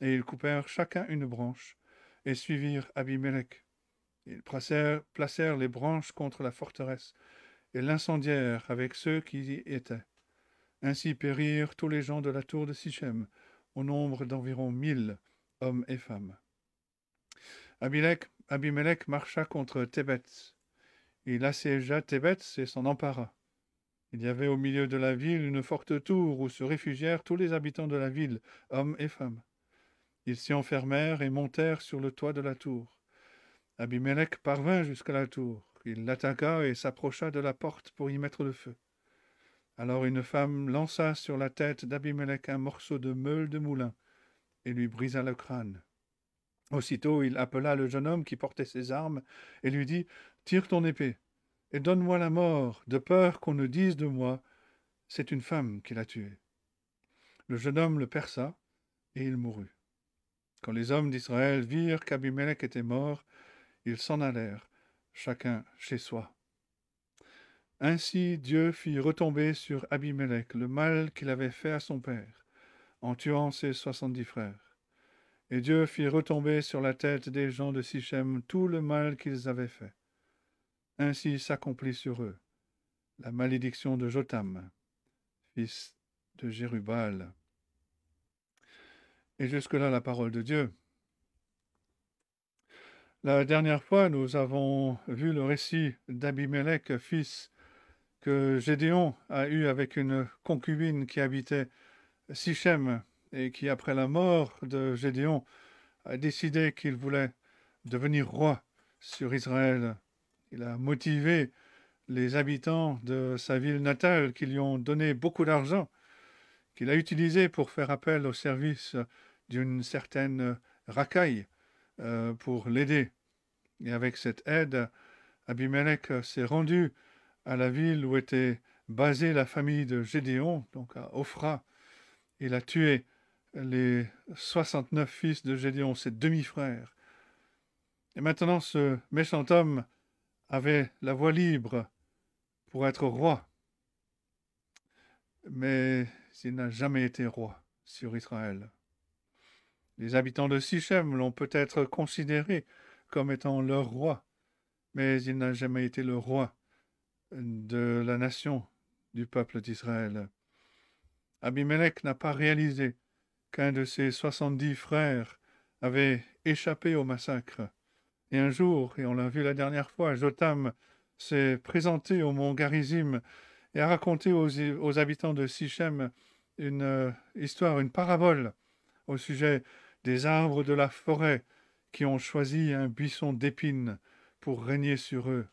Et ils coupèrent chacun une branche, et suivirent Abimelech. Ils placèrent, placèrent les branches contre la forteresse, et l'incendièrent avec ceux qui y étaient. Ainsi périrent tous les gens de la tour de Sichem, au nombre d'environ mille hommes et femmes. Abimelech, marcha contre Tébet, il assiégea Thébès et s'en empara. Il y avait au milieu de la ville une forte tour où se réfugièrent tous les habitants de la ville, hommes et femmes. Ils s'y enfermèrent et montèrent sur le toit de la tour. Abimelech parvint jusqu'à la tour. Il l'attaqua et s'approcha de la porte pour y mettre le feu. Alors une femme lança sur la tête d'Abimelech un morceau de meule de moulin et lui brisa le crâne. Aussitôt il appela le jeune homme qui portait ses armes et lui dit Tire ton épée, et donne-moi la mort, de peur qu'on ne dise de moi, c'est une femme qui l'a tué. Le jeune homme le perça, et il mourut. Quand les hommes d'Israël virent qu'Abimelech était mort, ils s'en allèrent, chacun chez soi. Ainsi Dieu fit retomber sur Abimelech le mal qu'il avait fait à son père, en tuant ses soixante-dix frères. Et Dieu fit retomber sur la tête des gens de Sichem tout le mal qu'ils avaient fait. Ainsi s'accomplit sur eux la malédiction de Jotam, fils de Jérubal. Et jusque-là la parole de Dieu. La dernière fois, nous avons vu le récit d'Abimelech, fils que Gédéon a eu avec une concubine qui habitait Sichem et qui, après la mort de Gédéon, a décidé qu'il voulait devenir roi sur Israël il a motivé les habitants de sa ville natale qui lui ont donné beaucoup d'argent, qu'il a utilisé pour faire appel au service d'une certaine racaille euh, pour l'aider. Et avec cette aide, Abimelech s'est rendu à la ville où était basée la famille de Gédéon, donc à Ophra. Il a tué les 69 fils de Gédéon, ses demi-frères. Et maintenant, ce méchant homme avait la voie libre pour être roi, mais il n'a jamais été roi sur Israël. Les habitants de Sichem l'ont peut-être considéré comme étant leur roi, mais il n'a jamais été le roi de la nation du peuple d'Israël. Abimelech n'a pas réalisé qu'un de ses soixante-dix frères avait échappé au massacre et un jour, et on l'a vu la dernière fois, Jotam s'est présenté au mont Garizim et a raconté aux, habitants de Sichem une euh, histoire, une parabole au sujet des arbres de la forêt qui ont choisi un buisson d'épines pour régner sur eux.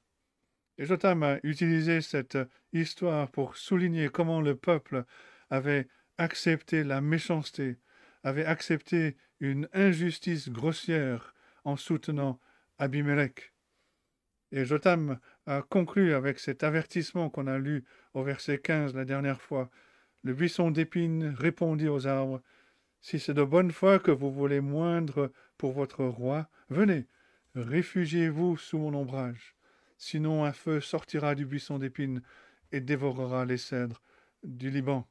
Et Jotam a utilisé cette histoire pour souligner comment le peuple avait accepté la méchanceté, avait accepté une injustice grossière en soutenant Abimelech. Et Jotam a conclu avec cet avertissement qu'on a lu au verset 15 la dernière fois. Le buisson d'épines répondit aux arbres Si c'est de bonne foi que vous voulez moindre pour votre roi, venez, réfugiez-vous sous mon ombrage. Sinon un feu sortira du buisson d'épines et dévorera les cèdres du Liban.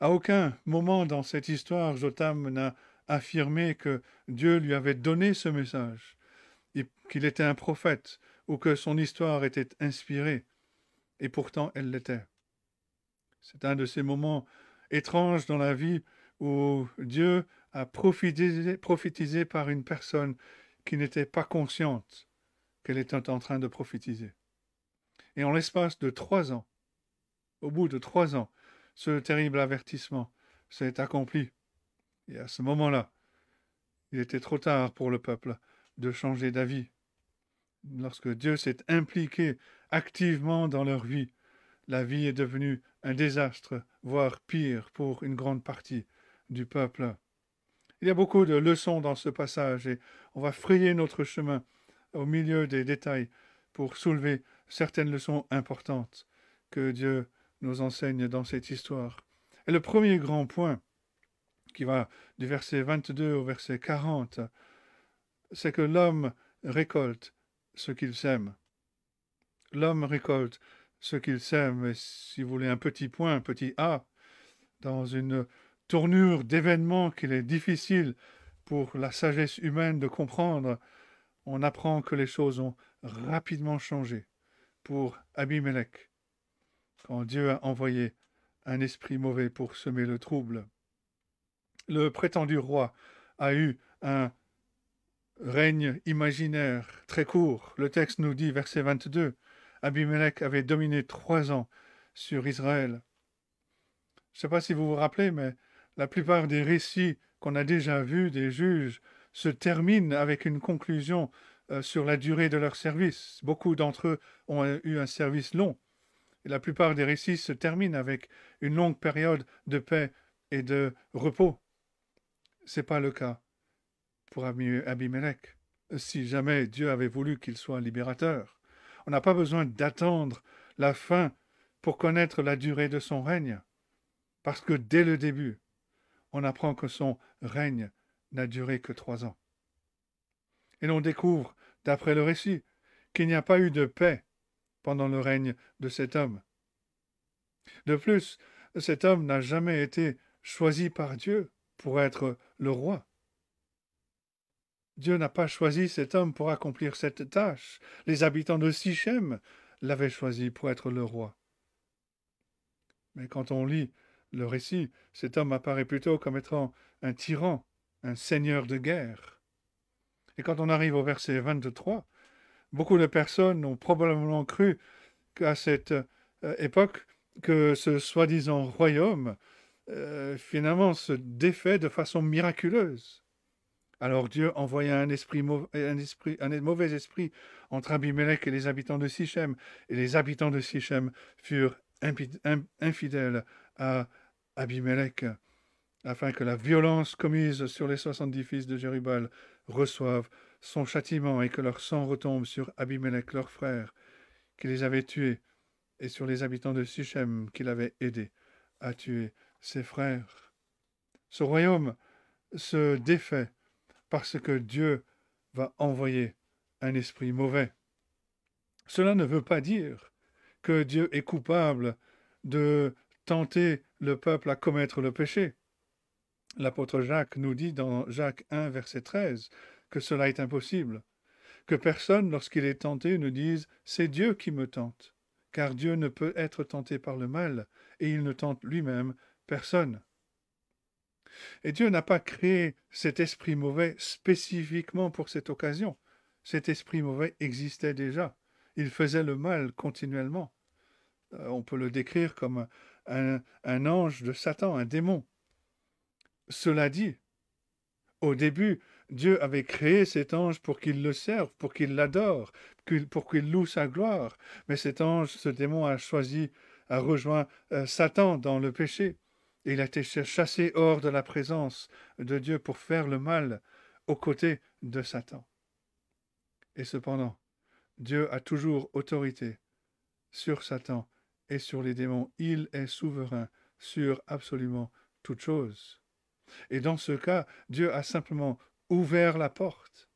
À aucun moment dans cette histoire, Jotam n'a affirmé que Dieu lui avait donné ce message, qu'il était un prophète, ou que son histoire était inspirée, et pourtant elle l'était. C'est un de ces moments étranges dans la vie où Dieu a prophétisé, prophétisé par une personne qui n'était pas consciente qu'elle était en train de prophétiser. Et en l'espace de trois ans, au bout de trois ans, ce terrible avertissement s'est accompli. Et à ce moment-là, il était trop tard pour le peuple de changer d'avis. Lorsque Dieu s'est impliqué activement dans leur vie, la vie est devenue un désastre, voire pire pour une grande partie du peuple. Il y a beaucoup de leçons dans ce passage et on va frayer notre chemin au milieu des détails pour soulever certaines leçons importantes que Dieu nous enseigne dans cette histoire. Et le premier grand point, qui va du verset 22 au verset 40, c'est que l'homme récolte ce qu'il sème. L'homme récolte ce qu'il sème, et si vous voulez un petit point, un petit A, dans une tournure d'événements qu'il est difficile pour la sagesse humaine de comprendre, on apprend que les choses ont rapidement changé pour Abimelech, quand Dieu a envoyé un esprit mauvais pour semer le trouble. Le prétendu roi a eu un règne imaginaire très court. Le texte nous dit, verset 22, Abimelech avait dominé trois ans sur Israël. Je ne sais pas si vous vous rappelez, mais la plupart des récits qu'on a déjà vus des juges se terminent avec une conclusion euh, sur la durée de leur service. Beaucoup d'entre eux ont eu un service long. La plupart des récits se terminent avec une longue période de paix et de repos. Ce n'est pas le cas pour Abimelech, si jamais Dieu avait voulu qu'il soit libérateur. On n'a pas besoin d'attendre la fin pour connaître la durée de son règne, parce que dès le début, on apprend que son règne n'a duré que trois ans. Et l'on découvre, d'après le récit, qu'il n'y a pas eu de paix pendant le règne de cet homme. De plus, cet homme n'a jamais été choisi par Dieu pour être le roi. Dieu n'a pas choisi cet homme pour accomplir cette tâche. Les habitants de Sichem l'avaient choisi pour être le roi. Mais quand on lit le récit, cet homme apparaît plutôt comme étant un tyran, un seigneur de guerre. Et quand on arrive au verset 23, beaucoup de personnes ont probablement cru qu'à cette euh, époque, que ce soi-disant royaume euh, finalement se défait de façon miraculeuse. Alors Dieu envoya un, esprit, un, mauvais esprit entre Abimelech et les habitants de Sichem, et les habitants de Sichem furent infidèles à Abimelech, afin que la violence commise sur les soixante-dix fils de Jérubal reçoive son châtiment et que leur sang retombe sur Abimelech leur frère, qui les avait tués, et sur les habitants de Sichem qui l'avaient aidé à tuer ses frères. Ce royaume se défait parce que Dieu va envoyer un esprit mauvais. Cela ne veut pas dire que Dieu est coupable de tenter le peuple à commettre le péché. L'apôtre Jacques nous dit dans Jacques 1, verset 13, cela est impossible, que personne, lorsqu'il est tenté, ne dise C'est Dieu qui me tente, car Dieu ne peut être tenté par le mal, et il ne tente lui-même personne. Et Dieu n'a pas créé cet esprit mauvais spécifiquement pour cette occasion. Cet esprit mauvais existait déjà. Il faisait le mal continuellement. Euh, on peut le décrire comme un ange de Satan, un démon. Cela dit, au début, Dieu avait créé cet ange pour qu'il le serve, pour qu'il l'adore, pour qu'il loue sa gloire. Mais cet ange, ce démon a choisi, a rejoint euh, Satan dans le péché. Il a été chassé hors de la présence de Dieu pour faire le mal aux côtés de Satan. Et cependant, Dieu a toujours autorité sur Satan et sur les démons. Il est souverain sur absolument toute chose. Et dans ce cas, Dieu a simplement ouvert la porte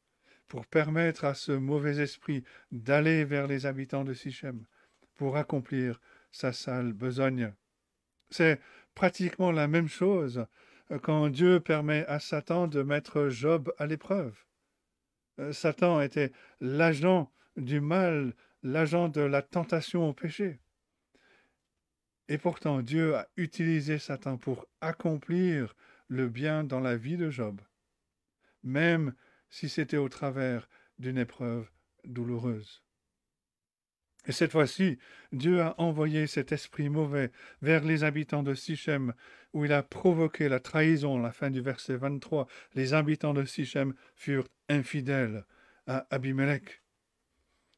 pour permettre à ce mauvais esprit d'aller vers les habitants de Sichem pour accomplir sa sale besogne. C'est pratiquement la même chose quand Dieu permet à Satan de mettre Job à l'épreuve. Euh, Satan était l'agent du mal, l'agent de la tentation au péché. Et pourtant, Dieu a utilisé Satan pour accomplir le bien dans la vie de Job, même si c'était au travers d'une épreuve douloureuse. Et cette fois-ci, Dieu a envoyé cet esprit mauvais vers les habitants de Sichem, où il a provoqué la trahison. La fin du verset 23, les habitants de Sichem furent infidèles à Abimelech.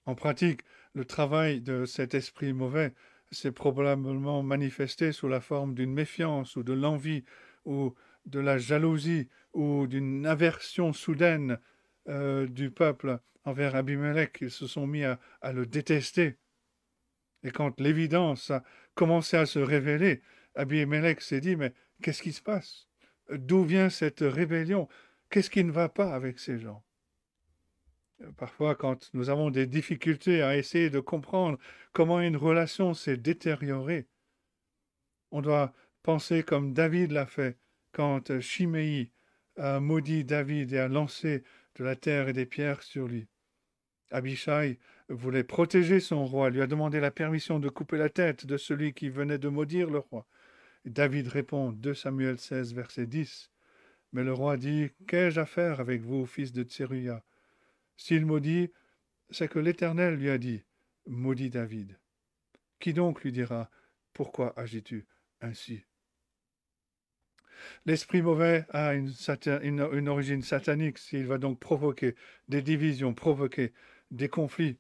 En pratique, le travail de cet esprit mauvais s'est probablement manifesté sous la forme d'une méfiance ou de l'envie ou de la jalousie ou d'une aversion soudaine euh, du peuple envers Abimelech. Ils se sont mis à, le détester. Et quand l'évidence a commencé à se révéler, Abimelech s'est dit, mais qu'est-ce qui se passe? D'où vient cette rébellion? Qu'est-ce qui ne va pas avec ces gens? Parfois, quand nous avons des difficultés à essayer de comprendre comment une relation s'est détériorée, on doit penser comme David l'a fait quand Chiméi a maudit David et a lancé de la terre et des pierres sur lui. Abishai voulait protéger son roi, lui a demandé la permission de couper la tête de celui qui venait de maudire le roi. David répond 2 Samuel 16, verset 10. Mais le roi dit Qu'ai-je à faire avec vous, fils de Tseruya? S'il maudit, c'est que l'Éternel lui a dit Maudit David. Qui donc lui dira Pourquoi agis-tu ainsi? L'esprit mauvais a une, origine satanique, s'il va donc provoquer des divisions, provoquer des conflits.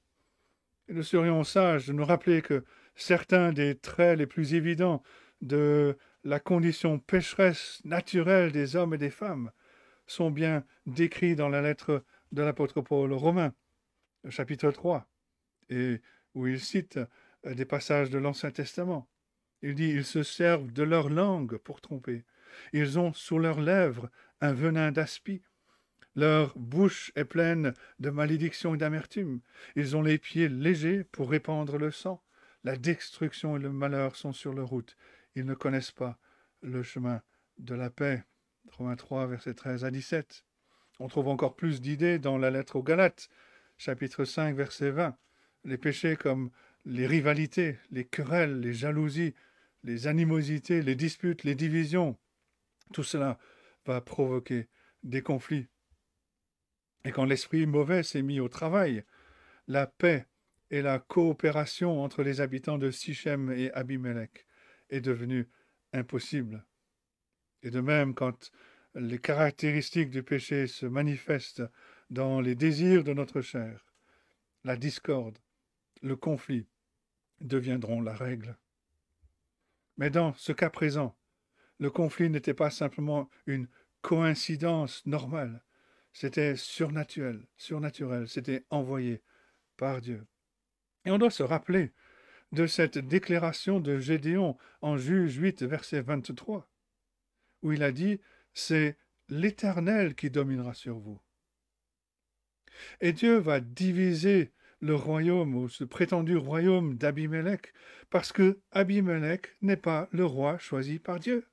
nous serions sages de nous rappeler que certains des traits les plus évidents de la condition pécheresse naturelle des hommes et des femmes sont bien décrits dans la lettre de l'apôtre Paul aux chapitre 3, et où il cite des passages de l'Ancien Testament. Il dit Ils se servent de leur langue pour tromper. Ils ont sous leurs lèvres un venin d'aspi. Leur bouche est pleine de malédiction et d'amertume. Ils ont les pieds légers pour répandre le sang. La destruction et le malheur sont sur leur route. Ils ne connaissent pas le chemin de la paix. Romains 3, versets 13 à 17. On trouve encore plus d'idées dans la lettre aux Galates, chapitre 5, verset 20. Les péchés comme les rivalités, les querelles, les jalousies, les animosités, les disputes, les divisions, tout cela va provoquer des conflits. Et quand l'esprit mauvais s'est mis au travail, la paix et la coopération entre les habitants de Sichem et Abimelech est devenue impossible. Et de même, quand les caractéristiques du péché se manifestent dans les désirs de notre chair, la discorde, le conflit deviendront la règle. Mais dans ce cas présent, le conflit n'était pas simplement une coïncidence normale, c'était surnaturel, surnaturel, c'était envoyé par Dieu. Et on doit se rappeler de cette déclaration de Gédéon en Juge 8, verset 23, où il a dit C'est l'Éternel qui dominera sur vous. Et Dieu va diviser le royaume ou ce prétendu royaume d'Abimelech parce que Abimelech n'est pas le roi choisi par Dieu.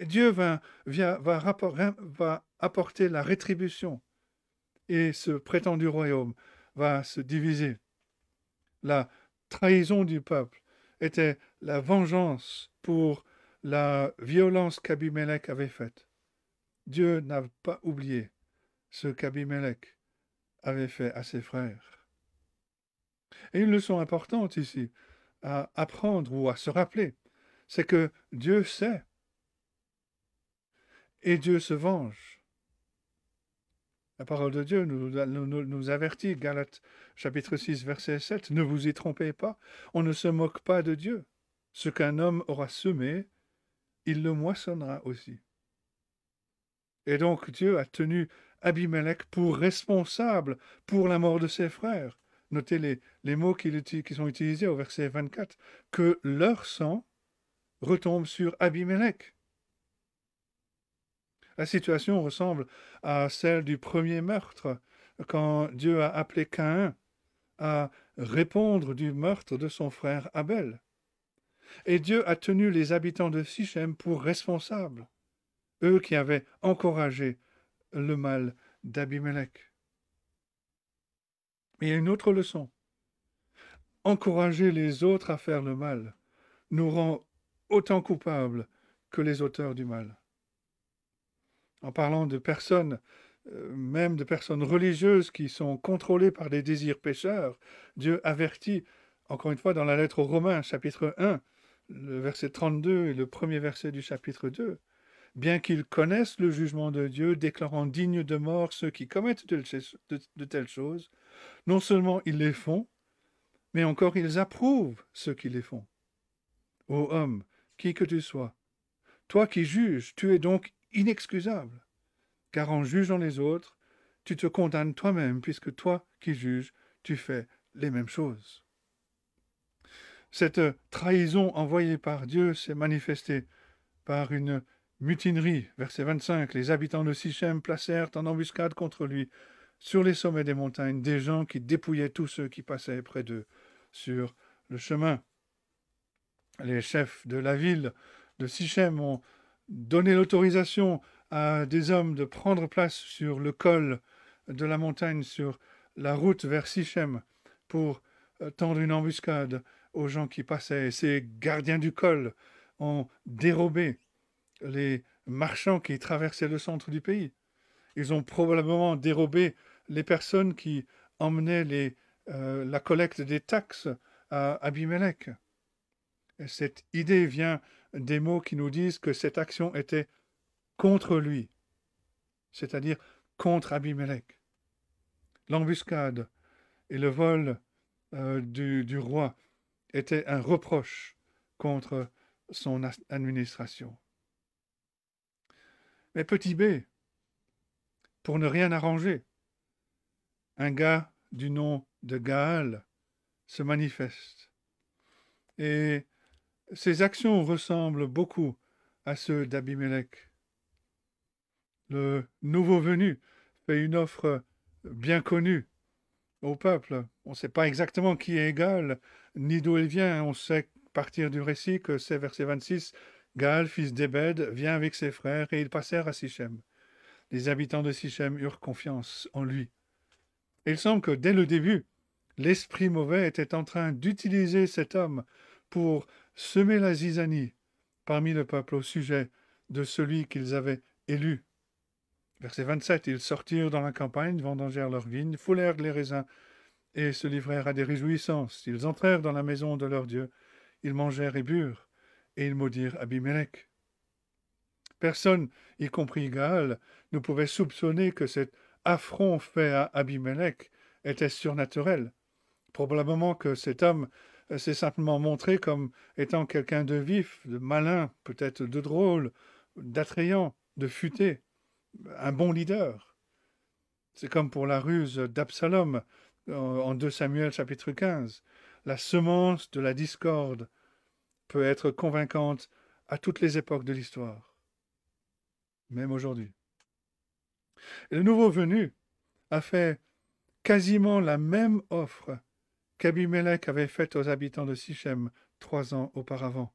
Dieu va, apporter la rétribution et ce prétendu royaume va se diviser. La trahison du peuple était la vengeance pour la violence qu'Abimelech avait faite. Dieu n'a pas oublié ce qu'Abimelech avait fait à ses frères. Et une leçon importante ici à apprendre ou à se rappeler, c'est que Dieu sait. Et Dieu se venge. La parole de Dieu nous, avertit, Galates chapitre 6, verset 7, Ne vous y trompez pas, on ne se moque pas de Dieu. Ce qu'un homme aura semé, il le moissonnera aussi. Et donc Dieu a tenu Abimelech pour responsable pour la mort de ses frères. Notez les, les mots qui, qui sont utilisés au verset 24, que leur sang retombe sur Abimelech. La situation ressemble à celle du premier meurtre, quand Dieu a appelé Caïn à répondre du meurtre de son frère Abel. Et Dieu a tenu les habitants de Sichem pour responsables, eux qui avaient encouragé le mal d'Abimelech. Mais il y a une autre leçon. Encourager les autres à faire le mal nous rend autant coupables que les auteurs du mal. En parlant de personnes, euh, même de personnes religieuses qui sont contrôlées par des désirs pécheurs, Dieu avertit, encore une fois dans la lettre aux Romains, chapitre 1, le verset 32 et le premier verset du chapitre 2, bien qu'ils connaissent le jugement de Dieu, déclarant dignes de mort ceux qui commettent de, telles choses, non seulement ils les font, mais encore ils approuvent ceux qui les font. Ô homme, qui que tu sois, toi qui juges, tu es donc inexcusable, car en jugeant les autres, tu te condamnes toi-même, puisque toi qui juges, tu fais les mêmes choses. Cette trahison envoyée par Dieu s'est manifestée par une mutinerie. Verset 25. Les habitants de Sichem placèrent en embuscade contre lui, sur les sommets des montagnes, des gens qui dépouillaient tous ceux qui passaient près d'eux sur le chemin. Les chefs de la ville de Sichem ont donné l'autorisation à des hommes de prendre place sur le col de la montagne, sur la route vers Sichem, pour euh, tendre une embuscade aux gens qui passaient. ces gardiens du col ont dérobé les marchands qui traversaient le centre du pays. Ils ont probablement dérobé les personnes qui emmenaient euh, la collecte des taxes à Abimelech. cette idée vient des mots qui nous disent que cette action était contre lui, c'est-à-dire contre Abimelech. L'embuscade et le vol euh, du, du roi étaient un reproche contre son administration. Mais petit b, pour ne rien arranger, un gars du nom de Gaal se manifeste. Et ses actions ressemblent beaucoup à ceux d'Abimelech. Le nouveau venu fait une offre bien connue au peuple. On ne sait pas exactement qui est Gaal, ni d'où il vient. On sait, partir du récit, que c'est verset 26, Gaal, fils d'Ebed, vient avec ses frères, et ils passèrent à Sichem. Les habitants de Sichem eurent confiance en lui. il semble que dès le début, l'esprit mauvais était en train d'utiliser cet homme pour semer la zizanie parmi le peuple au sujet de celui qu'ils avaient élu. Verset 27, ils sortirent dans la campagne, vendangèrent leurs vignes, foulèrent les raisins et se livrèrent à des réjouissances. Ils entrèrent dans la maison de leur Dieu, ils mangèrent et burent, et ils maudirent Abimelech. Personne, y compris Gaal, ne pouvait soupçonner que cet affront fait à Abimelech était surnaturel. Probablement que cet homme s'est simplement montré comme étant quelqu'un de vif, de malin, peut-être de drôle, d'attrayant, de futé, un bon leader. C'est comme pour la ruse d'Absalom en 2 Samuel chapitre 15. La semence de la discorde peut être convaincante à toutes les époques de l'histoire, même aujourd'hui. Le nouveau venu a fait quasiment la même offre qu'Abimelech avait faite aux habitants de Sichem trois ans auparavant.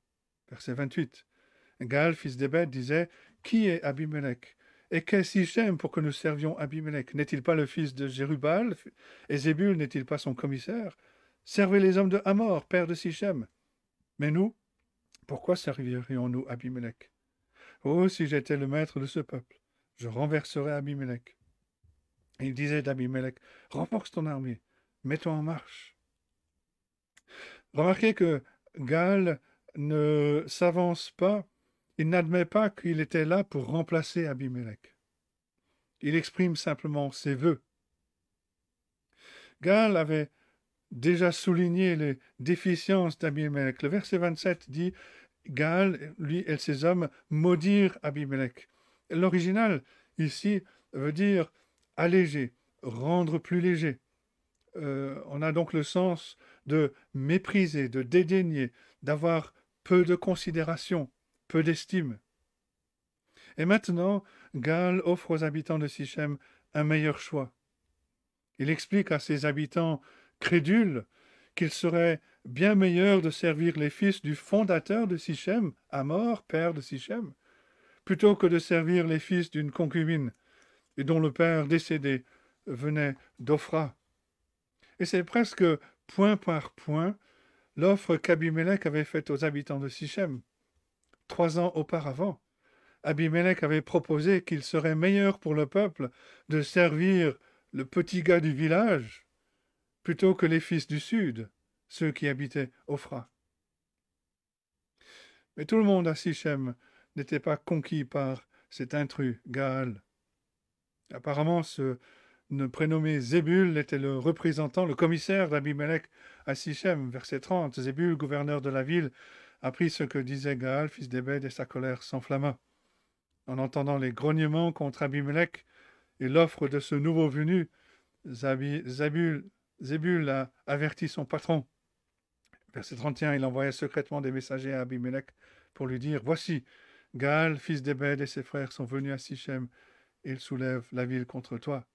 Verset 28. Gal, fils d'Ebed, disait Qui est Abimelech? Et qu'est Sichem pour que nous servions Abimelech? N'est-il pas le fils de Jérubal? Et Zébul n'est-il pas son commissaire? Servez les hommes de Hamor, père de Sichem. Mais nous, pourquoi servirions-nous Abimelech? Oh, si j'étais le maître de ce peuple, je renverserais Abimelech. Il disait d'Abimelech Renforce ton armée, mets-toi en marche. Remarquez que Gaal ne s'avance pas, il n'admet pas qu'il était là pour remplacer Abimelech. Il exprime simplement ses vœux. Gaal avait déjà souligné les déficiences d'Abimelech. Le verset 27 dit Gaal, lui et ses hommes maudirent Abimelech. L'original ici veut dire alléger, rendre plus léger. Euh, on a donc le sens de mépriser, de dédaigner, d'avoir peu de considération, peu d'estime. Et maintenant, Gaal offre aux habitants de Sichem un meilleur choix. Il explique à ses habitants crédules qu'il serait bien meilleur de servir les fils du fondateur de Sichem, Amor, père de Sichem, plutôt que de servir les fils d'une concubine, et dont le père décédé venait d'Ophra. Et c'est presque point par point l'offre qu'Abimelech avait faite aux habitants de Sichem. Trois ans auparavant, Abimelech avait proposé qu'il serait meilleur pour le peuple de servir le petit gars du village plutôt que les fils du sud, ceux qui habitaient Ophra. Mais tout le monde à Sichem n'était pas conquis par cet intrus, Gaal. Apparemment, ce prénommé Zébul était le représentant, le commissaire d'Abimelech à Sichem. Verset 30. Zébul, gouverneur de la ville, apprit ce que disait Gaal, fils d'Ebed, et sa colère s'enflamma. En entendant les grognements contre Abimelech et l'offre de ce nouveau venu, Zébul a averti son patron. Verset 31, il envoya secrètement des messagers à Abimelech pour lui dire Voici, Gaal, fils d'Ebed, et ses frères sont venus à Sichem, et ils soulèvent la ville contre toi.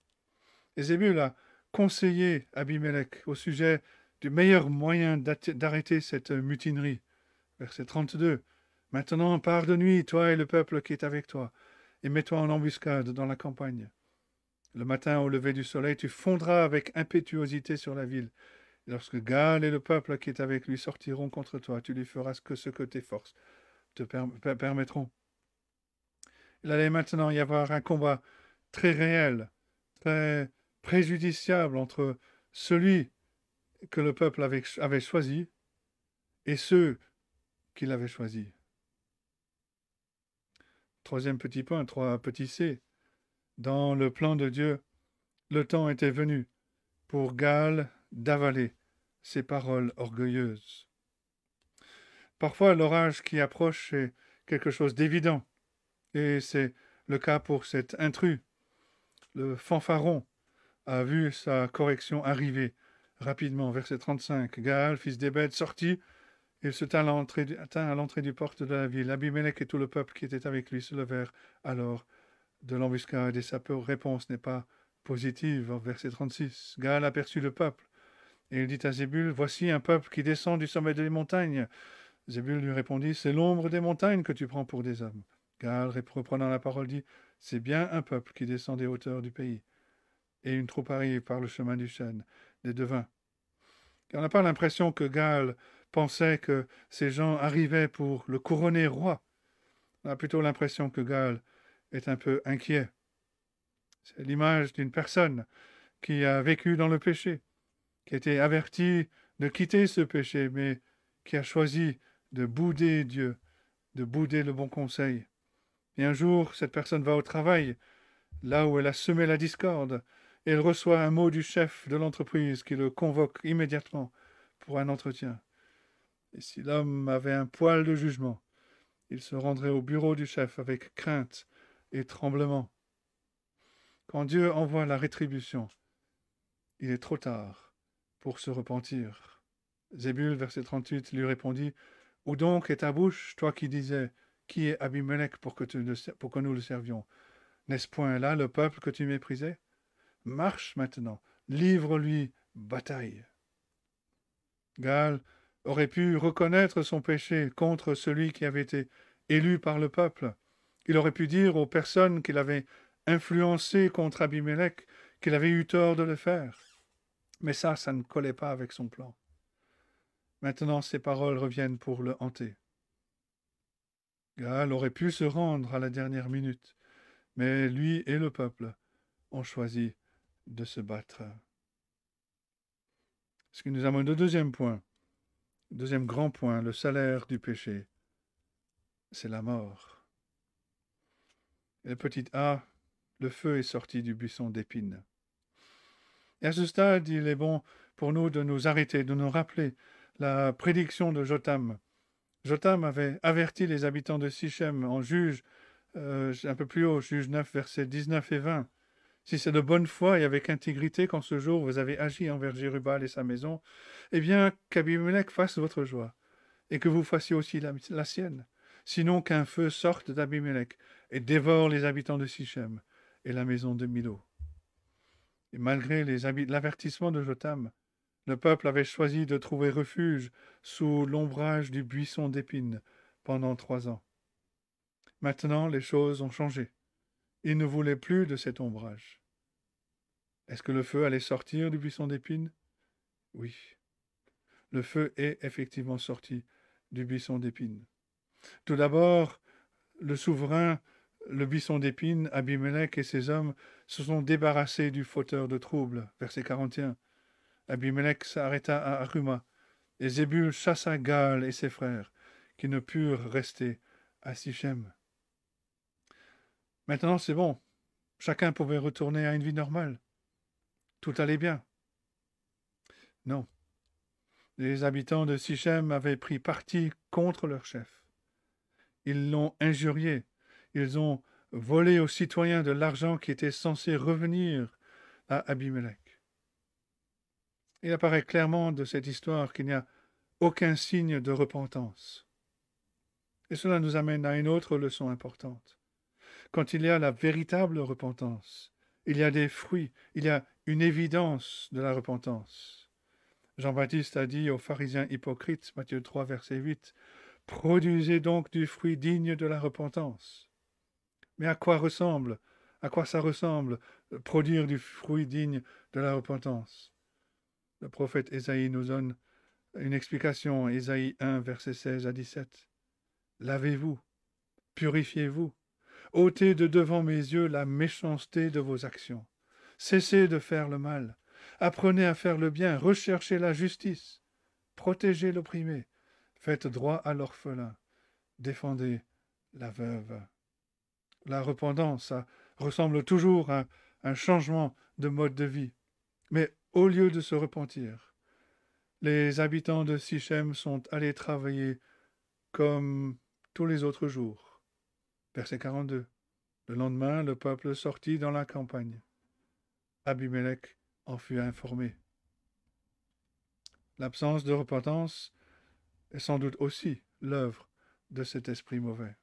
Zébul a conseillé Abimelech au sujet du meilleur moyen d'arrêter cette mutinerie. Verset 32. Maintenant, pars de nuit, toi et le peuple qui est avec toi, et mets-toi en embuscade dans la campagne. Le matin, au lever du soleil, tu fondras avec impétuosité sur la ville. Lorsque Gaal et le peuple qui est avec lui sortiront contre toi, tu lui feras que ce que tes forces te permettront. Il allait maintenant y avoir un combat très réel, très préjudiciable entre celui que le peuple avait, choisi et ceux qu'il avait choisis. Troisième petit point, trois petits C. Dans le plan de Dieu, le temps était venu pour Gaal d'avaler ses paroles orgueilleuses. Parfois, l'orage qui approche est quelque chose d'évident, et c'est le cas pour cet intrus. Le fanfaron a vu sa correction arriver rapidement. Verset 35. Gaal, fils d'Ebed, sortit. Il se tint à l'entrée du porte de la ville. Abimelech et tout le peuple qui était avec lui se levèrent alors de l'embuscade et sa réponse n'est pas positive. Verset 36. Gaal aperçut le peuple et il dit à Zébul Voici un peuple qui descend du sommet des montagnes. Zébul lui répondit C'est l'ombre des montagnes que tu prends pour des hommes. Gaal, reprenant la parole, dit C'est bien un peuple qui descend des hauteurs du pays et une troupe arrive par le chemin du chêne, des devins. On n'a pas l'impression que Gaal pensait que ces gens arrivaient pour le couronner roi. On a plutôt l'impression que Gaal est un peu inquiet. C'est l'image d'une personne qui a vécu dans le péché, qui a été avertie de quitter ce péché, mais qui a choisi de bouder Dieu, de bouder le bon conseil. Et un jour, cette personne va au travail, là où elle a semé la discorde, il reçoit un mot du chef de l'entreprise qui le convoque immédiatement pour un entretien. Et si l'homme avait un poil de jugement, il se rendrait au bureau du chef avec crainte et tremblement. Quand Dieu envoie la rétribution, il est trop tard pour se repentir. Zébul, verset 38, lui répondit Où donc est ta bouche, toi qui disais Qui est Abimelech pour que, pour que nous le servions? N'est-ce point là le peuple que tu méprisais? Marche maintenant, livre-lui bataille. Gaal aurait pu reconnaître son péché contre celui qui avait été élu par le peuple. Il aurait pu dire aux personnes qu'il avait influencées contre Abimelech qu'il avait eu tort de le faire. Mais ça, ça ne collait pas avec son plan. Maintenant, ses paroles reviennent pour le hanter. Gaal aurait pu se rendre à la dernière minute, mais lui et le peuple ont choisi de se battre. Ce qui nous amène au deuxième point. Deuxième grand point, le salaire du péché, c'est la mort. Et le petit A, le feu est sorti du buisson d'épines. Et à ce stade, il est bon pour nous de nous arrêter, de nous rappeler la prédiction de Jotam. Jotam avait averti les habitants de Sichem en juge, euh, un peu plus haut, juge 9, versets 19 et 20. Si c'est de bonne foi et avec intégrité qu'en ce jour vous avez agi envers Jérubal et sa maison, eh bien qu'Abimelech fasse votre joie, et que vous fassiez aussi la, sienne. Sinon qu'un feu sorte d'Abimelech et dévore les habitants de Sichem et la maison de Milo. Et malgré l'avertissement de Jotam, le peuple avait choisi de trouver refuge sous l'ombrage du buisson d'épines pendant trois ans. Maintenant, les choses ont changé. Ils ne voulaient plus de cet ombrage. Est-ce que le feu allait sortir du buisson d'épines? Oui. Le feu est effectivement sorti du buisson d'épines. Tout d'abord, le souverain, le buisson d'épines, Abimelech et ses hommes se sont débarrassés du fauteur de troubles. Verset 41. Abimelech s'arrêta à Aruma, et Zébul chassa Gaal et ses frères, qui ne purent rester à Sichem. Maintenant c'est bon, chacun pouvait retourner à une vie normale. Tout allait bien. Non. Les habitants de Sichem avaient pris parti contre leur chef. Ils l'ont injurié. Ils ont volé aux citoyens de l'argent qui était censé revenir à Abimelech. Il apparaît clairement de cette histoire qu'il n'y a aucun signe de repentance. Et cela nous amène à une autre leçon importante. Quand il y a la véritable repentance, il y a des fruits, il y a une évidence de la repentance. Jean-Baptiste a dit aux pharisiens hypocrites, Matthieu 3, verset 8, Produisez donc du fruit digne de la repentance. Mais à quoi ressemble, à quoi ça ressemble, produire du fruit digne de la repentance? Le prophète Ésaïe nous donne une explication, Ésaïe 1, verset 16 à 17. Lavez-vous, purifiez-vous, ôtez de devant mes yeux la méchanceté de vos actions. Cessez de faire le mal, apprenez à faire le bien, recherchez la justice, protégez l'opprimé, faites droit à l'orphelin, défendez la veuve. La repentance, ressemble toujours à un changement de mode de vie. Mais au lieu de se repentir, les habitants de Sichem sont allés travailler comme tous les autres jours. Verset 42. Le lendemain, le peuple sortit dans la campagne. Abimelech en fut informé. L'absence de repentance est sans doute aussi l'œuvre de cet esprit mauvais.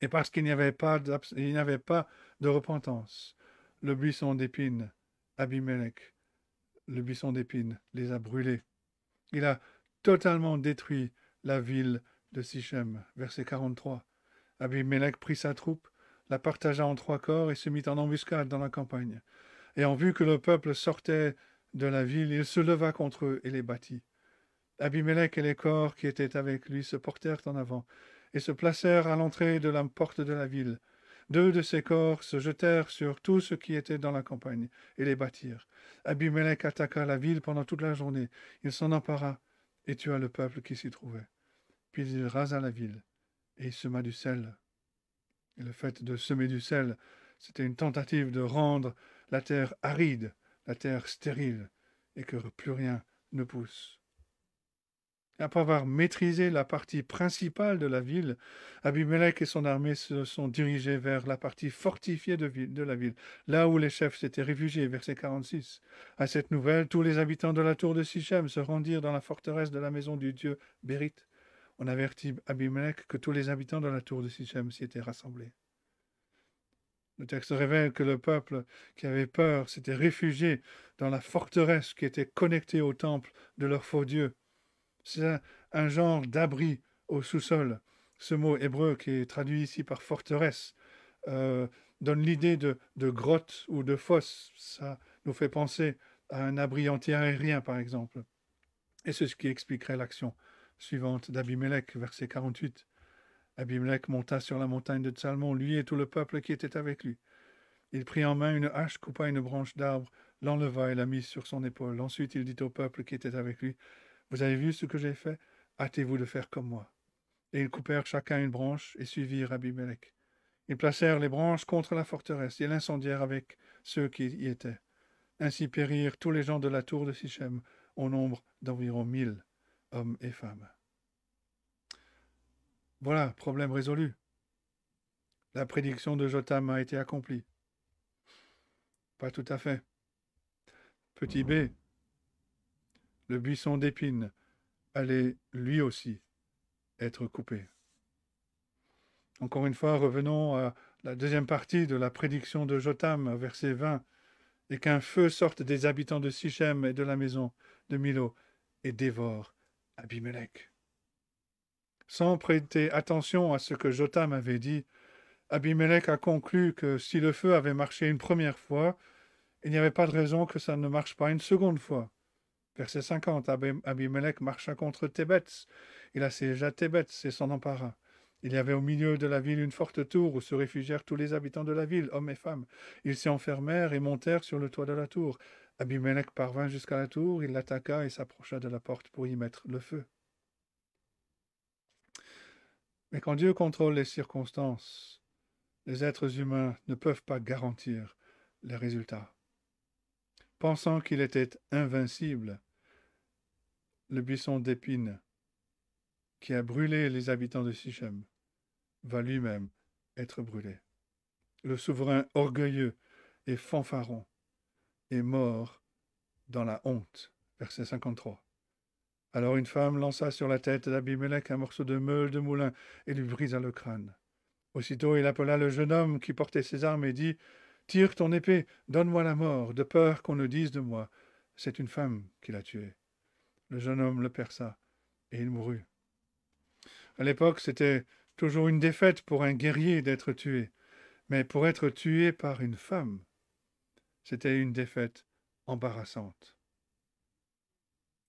Et parce qu'il n'y avait pas, de repentance, le buisson d'épines, Abimelech, le buisson d'épines les a brûlés. Il a totalement détruit la ville de Sichem. Verset 43. Abimelech prit sa troupe, la partagea en trois corps et se mit en embuscade dans la campagne. Et en vue que le peuple sortait de la ville, il se leva contre eux et les battit. Abimelech et les corps qui étaient avec lui se portèrent en avant et se placèrent à l'entrée de la porte de la ville. Deux de ces corps se jetèrent sur tout ce qui était dans la campagne et les battirent. Abimelech attaqua la ville pendant toute la journée. Il s'en empara et tua le peuple qui s'y trouvait. Puis il rasa la ville et sema du sel. Et le fait de semer du sel, c'était une tentative de rendre la terre aride, la terre stérile, et que plus rien ne pousse. Après avoir maîtrisé la partie principale de la ville, Abimelech et son armée se sont dirigés vers la partie fortifiée de, la ville, là où les chefs s'étaient réfugiés, verset 46. À cette nouvelle, tous les habitants de la tour de Sichem se rendirent dans la forteresse de la maison du dieu Bérite. On avertit Abimelech que tous les habitants de la tour de Sichem s'y étaient rassemblés. Le texte révèle que le peuple qui avait peur s'était réfugié dans la forteresse qui était connectée au temple de leur faux dieu. C'est un, genre d'abri au sous-sol. Ce mot hébreu qui est traduit ici par forteresse euh, donne l'idée de, grotte ou de fosse. Ça nous fait penser à un abri anti-aérien, par exemple. Et c'est ce qui expliquerait l'action suivante d'Abimelech, verset 48. Abimelech monta sur la montagne de Salmon, lui et tout le peuple qui était avec lui. Il prit en main une hache, coupa une branche d'arbre, l'enleva et la mit sur son épaule. Ensuite il dit au peuple qui était avec lui, Vous avez vu ce que j'ai fait? Hâtez-vous de faire comme moi. Et ils coupèrent chacun une branche et suivirent Abimelech. Ils placèrent les branches contre la forteresse et l'incendièrent avec ceux qui y étaient. Ainsi périrent tous les gens de la tour de Sichem, au nombre d'environ mille hommes et femmes. Voilà, problème résolu. La prédiction de Jotam a été accomplie. Pas tout à fait. Petit B, le buisson d'épines allait lui aussi être coupé. Encore une fois, revenons à la deuxième partie de la prédiction de Jotam, verset 20, et qu'un feu sorte des habitants de Sichem et de la maison de Milo et dévore Abimelech. Sans prêter attention à ce que Jotam avait dit, Abimelech a conclu que si le feu avait marché une première fois, il n'y avait pas de raison que ça ne marche pas une seconde fois. Verset 50. Abimelech marcha contre Tébetz. Il assiégea Tébetz et s'en empara. Il y avait au milieu de la ville une forte tour où se réfugièrent tous les habitants de la ville, hommes et femmes. Ils s'y enfermèrent et montèrent sur le toit de la tour. Abimelech parvint jusqu'à la tour, il l'attaqua et s'approcha de la porte pour y mettre le feu. Mais quand Dieu contrôle les circonstances, les êtres humains ne peuvent pas garantir les résultats. Pensant qu'il était invincible, le buisson d'épines qui a brûlé les habitants de Sichem va lui-même être brûlé. Le souverain orgueilleux et fanfaron est mort dans la honte. Verset 53. Alors une femme lança sur la tête d'Abimelech un morceau de meule de moulin et lui brisa le crâne. Aussitôt il appela le jeune homme qui portait ses armes et dit Tire ton épée, donne-moi la mort, de peur qu'on ne dise de moi C'est une femme qui l'a tué. Le jeune homme le perça, et il mourut. À l'époque, c'était toujours une défaite pour un guerrier d'être tué, mais pour être tué par une femme, c'était une défaite embarrassante.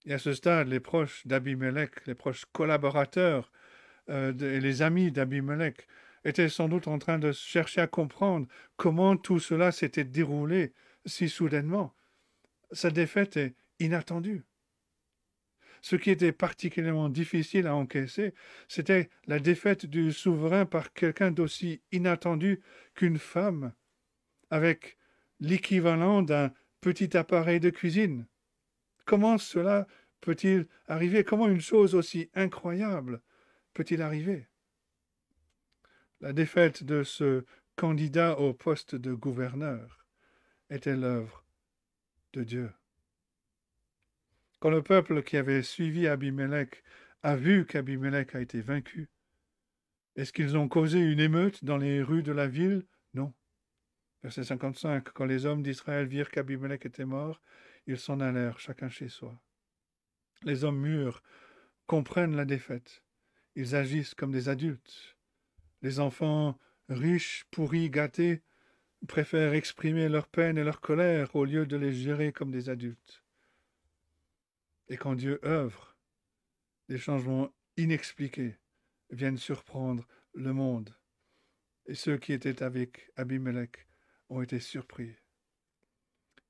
Et à ce stade, les proches d'Abimelech, les proches collaborateurs euh, et les amis d'Abimelech étaient sans doute en train de chercher à comprendre comment tout cela s'était déroulé si soudainement. Sa défaite est inattendue. Ce qui était particulièrement difficile à encaisser, c'était la défaite du souverain par quelqu'un d'aussi inattendu qu'une femme, avec l'équivalent d'un petit appareil de cuisine. Comment cela peut-il arriver? Comment une chose aussi incroyable peut-il arriver? La défaite de ce candidat au poste de gouverneur était l'œuvre de Dieu. Quand le peuple qui avait suivi Abimelech a vu qu'Abimelech a été vaincu, est-ce qu'ils ont causé une émeute dans les rues de la ville? Non. Verset 55. Quand les hommes d'Israël virent qu'Abimelech était mort, ils s'en allèrent chacun chez soi. Les hommes mûrs comprennent la défaite. Ils agissent comme des adultes. Les enfants riches, pourris, gâtés, préfèrent exprimer leur peine et leur colère au lieu de les gérer comme des adultes. Et quand Dieu œuvre, des changements inexpliqués viennent surprendre le monde. Et ceux qui étaient avec Abimelech ont été surpris.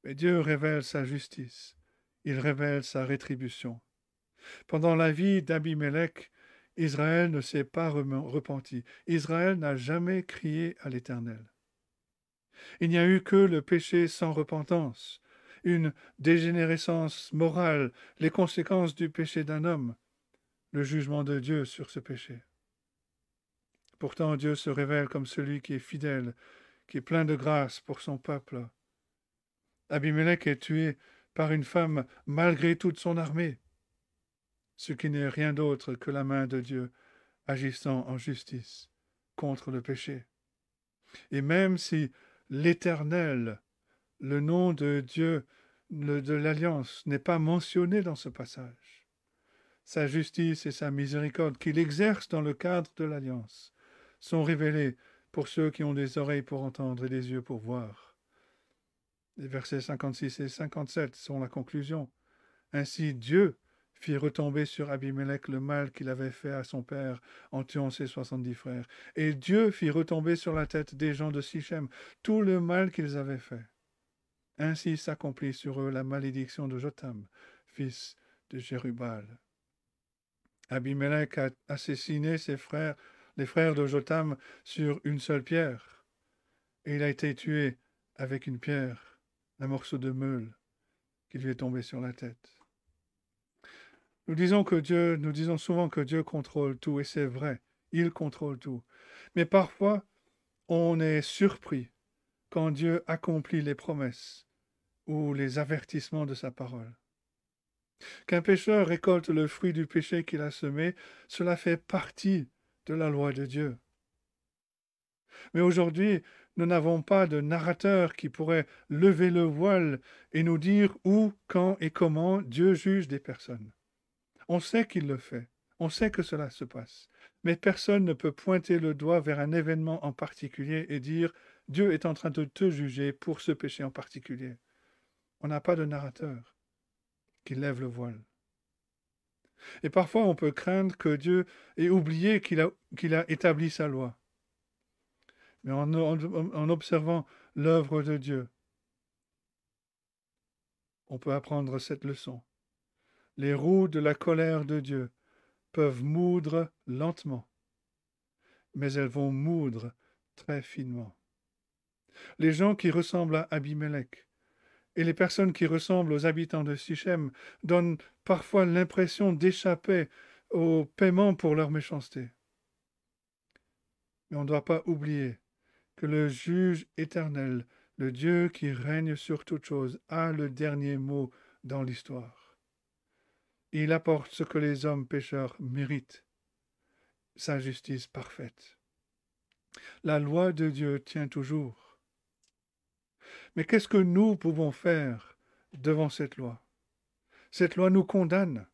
Mais Dieu révèle sa justice, il révèle sa rétribution. Pendant la vie d'Abimelech, Israël ne s'est pas repenti. Israël n'a jamais crié à l'Éternel. Il n'y a eu que le péché sans repentance, une dégénérescence morale, les conséquences du péché d'un homme, le jugement de Dieu sur ce péché. Pourtant Dieu se révèle comme celui qui est fidèle, qui est plein de grâce pour son peuple. Abimelech est tué par une femme malgré toute son armée, ce qui n'est rien d'autre que la main de Dieu agissant en justice contre le péché. Et même si l'Éternel le nom de Dieu de l'Alliance n'est pas mentionné dans ce passage. Sa justice et sa miséricorde qu'il exerce dans le cadre de l'Alliance sont révélés pour ceux qui ont des oreilles pour entendre et des yeux pour voir. Les versets 56 et 57 sont la conclusion. Ainsi Dieu fit retomber sur Abimelech le mal qu'il avait fait à son père en tuant ses soixante-dix frères. Et Dieu fit retomber sur la tête des gens de Sichem tout le mal qu'ils avaient fait. Ainsi s'accomplit sur eux la malédiction de Jotam, fils de Jérubal. Abimelech a assassiné ses frères, les frères de Jotam, sur une seule pierre. Et il a été tué avec une pierre, morceau de meule qui lui est tombé sur la tête. Nous disons que Dieu, nous disons souvent que Dieu contrôle tout, et c'est vrai, il contrôle tout. Mais parfois, on est surpris quand Dieu accomplit les promesses ou les avertissements de sa parole. Qu'un pécheur récolte le fruit du péché qu'il a semé, cela fait partie de la loi de Dieu. Mais aujourd'hui, nous n'avons pas de narrateur qui pourrait lever le voile et nous dire où, quand et comment Dieu juge des personnes. On sait qu'il le fait, on sait que cela se passe, mais personne ne peut pointer le doigt vers un événement en particulier et dire Dieu est en train de te juger pour ce péché en particulier. On n'a pas de narrateur qui lève le voile. Et parfois on peut craindre que Dieu ait oublié qu'il a, établi sa loi. Mais en, observant l'œuvre de Dieu, on peut apprendre cette leçon. Les roues de la colère de Dieu peuvent moudre lentement, mais elles vont moudre très finement. Les gens qui ressemblent à Abimelech et les personnes qui ressemblent aux habitants de Sichem donnent parfois l'impression d'échapper au paiement pour leur méchanceté. Mais on ne doit pas oublier que le juge éternel, le Dieu qui règne sur toute chose, a le dernier mot dans l'histoire. Il apporte ce que les hommes pécheurs méritent, sa justice parfaite. La loi de Dieu tient toujours. Mais qu'est-ce que nous pouvons faire devant cette loi? Cette loi nous condamne,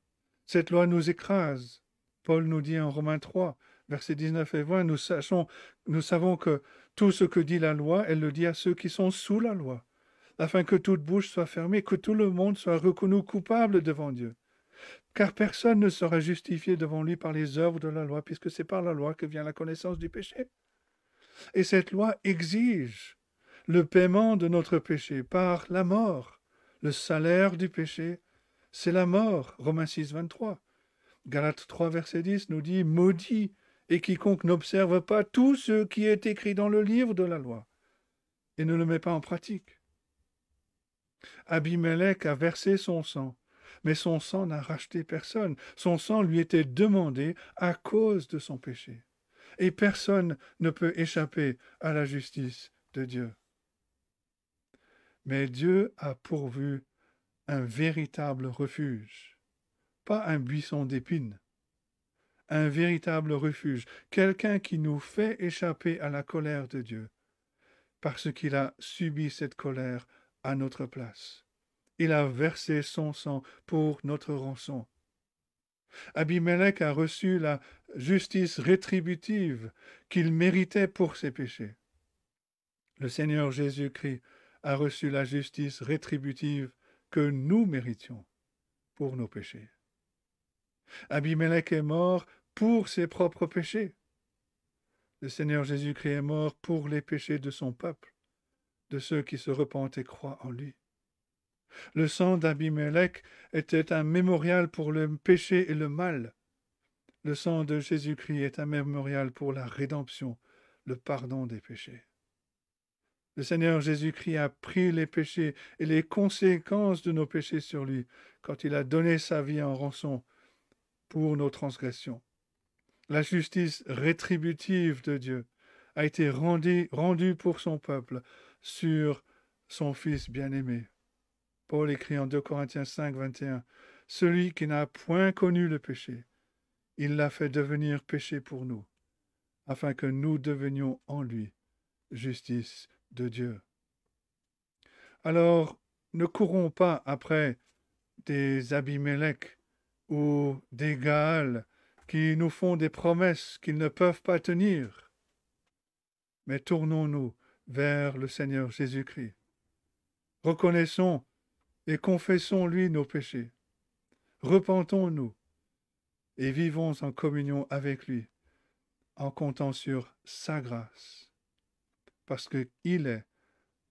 cette loi nous écrase. Paul nous dit en Romains 3, versets 19 et 20, nous, nous savons que tout ce que dit la loi, elle le dit à ceux qui sont sous la loi, afin que toute bouche soit fermée, que tout le monde soit reconnu coupable devant Dieu. Car personne ne sera justifié devant lui par les œuvres de la loi, puisque c'est par la loi que vient la connaissance du péché. Et cette loi exige le paiement de notre péché par la mort. Le salaire du péché, c'est la mort. Romains 6, 23. Galates 3, verset 10 nous dit Maudit et quiconque n'observe pas tout ce qui est écrit dans le livre de la loi et ne le met pas en pratique. Abimelech a versé son sang, mais son sang n'a racheté personne. Son sang lui était demandé à cause de son péché. Et personne ne peut échapper à la justice de Dieu. Mais Dieu a pourvu un véritable refuge, pas un buisson d'épines, un véritable refuge, quelqu'un qui nous fait échapper à la colère de Dieu, parce qu'il a subi cette colère à notre place. Il a versé son sang pour notre rançon. Abimelech a reçu la justice rétributive qu'il méritait pour ses péchés. Le Seigneur Jésus-Christ a reçu la justice rétributive que nous méritions pour nos péchés. Abimelech est mort pour ses propres péchés. Le Seigneur Jésus-Christ est mort pour les péchés de son peuple, de ceux qui se repentent et croient en lui. Le sang d'Abimelech était un mémorial pour le péché et le mal. Le sang de Jésus-Christ est un mémorial pour la rédemption, le pardon des péchés. Le Seigneur Jésus-Christ a pris les péchés et les conséquences de nos péchés sur lui quand il a donné sa vie en rançon pour nos transgressions. La justice rétributive de Dieu a été rendue, pour son peuple sur son Fils bien-aimé. Paul écrit en 2 Corinthiens 5, 21, Celui qui n'a point connu le péché, il l'a fait devenir péché pour nous, afin que nous devenions en lui justice de Dieu. Alors, ne courons pas après des Abimelech ou des Gaal qui nous font des promesses qu'ils ne peuvent pas tenir, mais tournons-nous vers le Seigneur Jésus-Christ. Reconnaissons et confessons-lui nos péchés. Repentons-nous et vivons en communion avec lui en comptant sur sa grâce parce qu'il est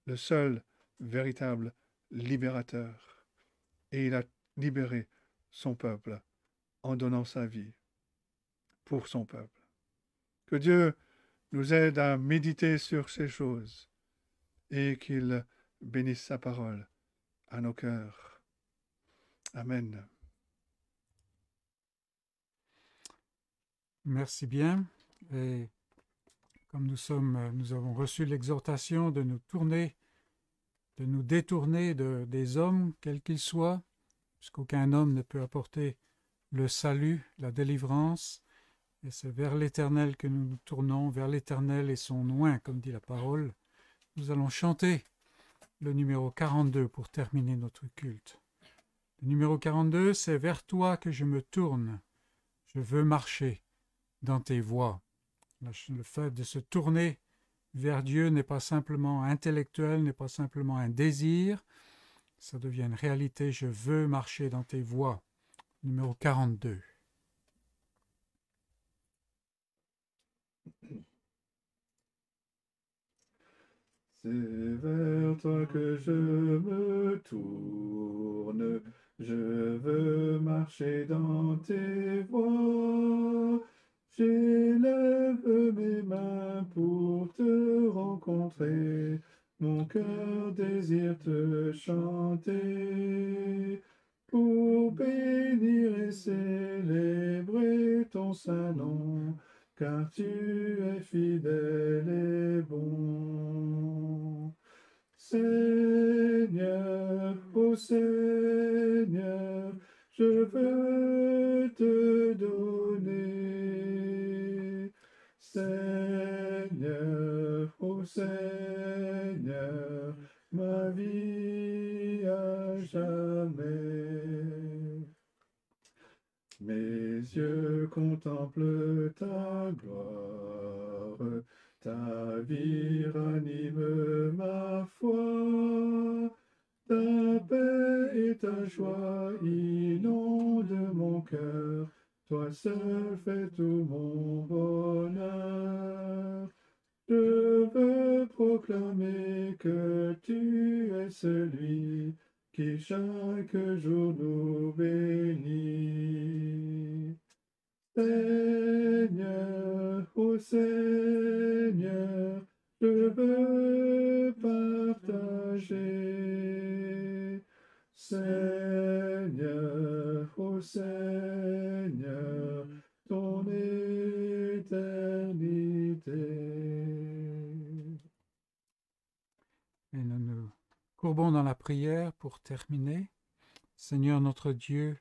le seul véritable libérateur. Et il a libéré son peuple en donnant sa vie. Pour son peuple. Que Dieu nous aide à méditer sur ces choses et qu'il bénisse sa parole à nos cœurs. Amen. Merci bien. Et comme nous sommes, nous avons reçu l'exhortation de nous tourner, de nous détourner de, des hommes, quels qu'ils soient, puisqu'aucun homme ne peut apporter le salut, la délivrance, et c'est vers l'Éternel que nous nous tournons, vers l'Éternel et son loin, comme dit la parole. Nous allons chanter le numéro 42 pour terminer notre culte. Le numéro 42, c'est Vers toi que je me tourne. Je veux marcher dans tes voies. Le fait de se tourner vers Dieu n'est pas simplement intellectuel, n'est pas simplement un désir, ça devient une réalité. Je veux marcher dans tes voies. Numéro 42. C'est vers toi que je me tourne, je veux marcher dans tes voies. J'élève mes mains pour te rencontrer, mon cœur désire te chanter. Pour bénir et célébrer ton saint nom, car tu es fidèle et bon. Seigneur, ô Seigneur, je veux te donner. Seigneur, ô Seigneur, ma vie à jamais. Mes yeux contemplent ta gloire, ta vie ranime ma foi, ta paix et ta joie inondent mon cœur, toi seul fais tout mon bonheur. Je veux proclamer que tu es celui qui chaque jour nous bénit. Seigneur, ô Seigneur, je veux partager. Seigneur, ô Seigneur, ton éternité. Et nous nous courbons dans la prière pour terminer. Seigneur notre Dieu,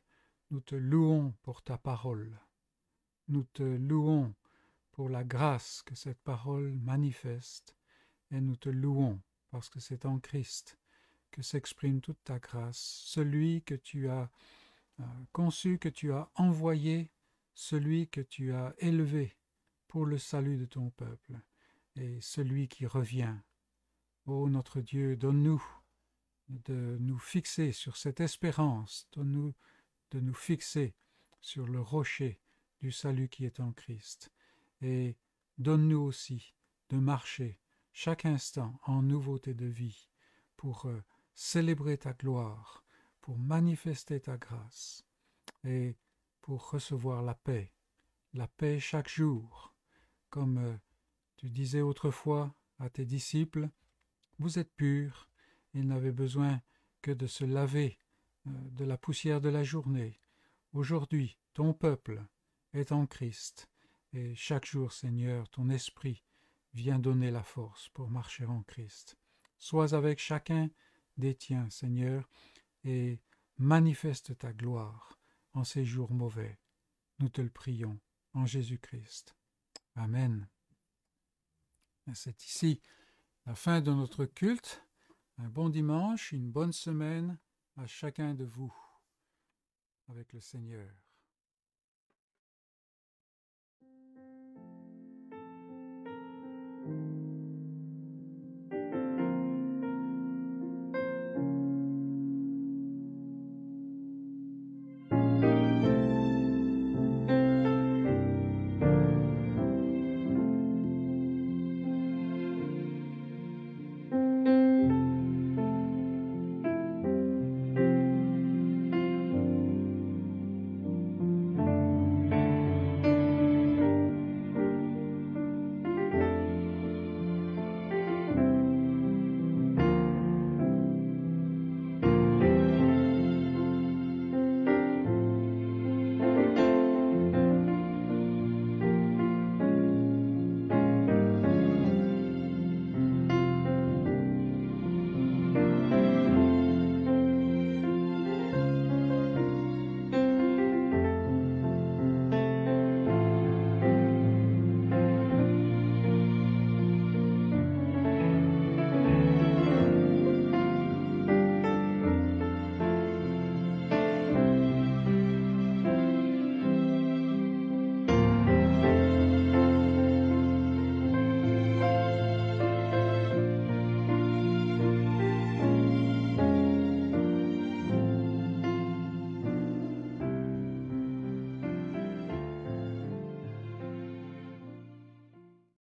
nous te louons pour ta parole. Nous te louons pour la grâce que cette parole manifeste, et nous te louons parce que c'est en Christ que s'exprime toute ta grâce, celui que tu as euh, conçu, que tu as envoyé, celui que tu as élevé pour le salut de ton peuple, et celui qui revient. Ô notre Dieu, donne-nous de nous fixer sur cette espérance, donne-nous de nous fixer sur le rocher du salut qui est en Christ, et donne-nous aussi de marcher chaque instant en nouveauté de vie pour euh, célébrer ta gloire, pour manifester ta grâce et pour recevoir la paix, la paix chaque jour, comme euh, tu disais autrefois à tes disciples, vous êtes purs, ils n'avaient besoin que de se laver euh, de la poussière de la journée. Aujourd'hui, ton peuple est en Christ, et chaque jour, Seigneur, ton esprit vient donner la force pour marcher en Christ. Sois avec chacun des tiens, Seigneur, et manifeste ta gloire en ces jours mauvais. Nous te le prions en Jésus-Christ. Amen. C'est ici la fin de notre culte. Un bon dimanche, une bonne semaine à chacun de vous avec le Seigneur.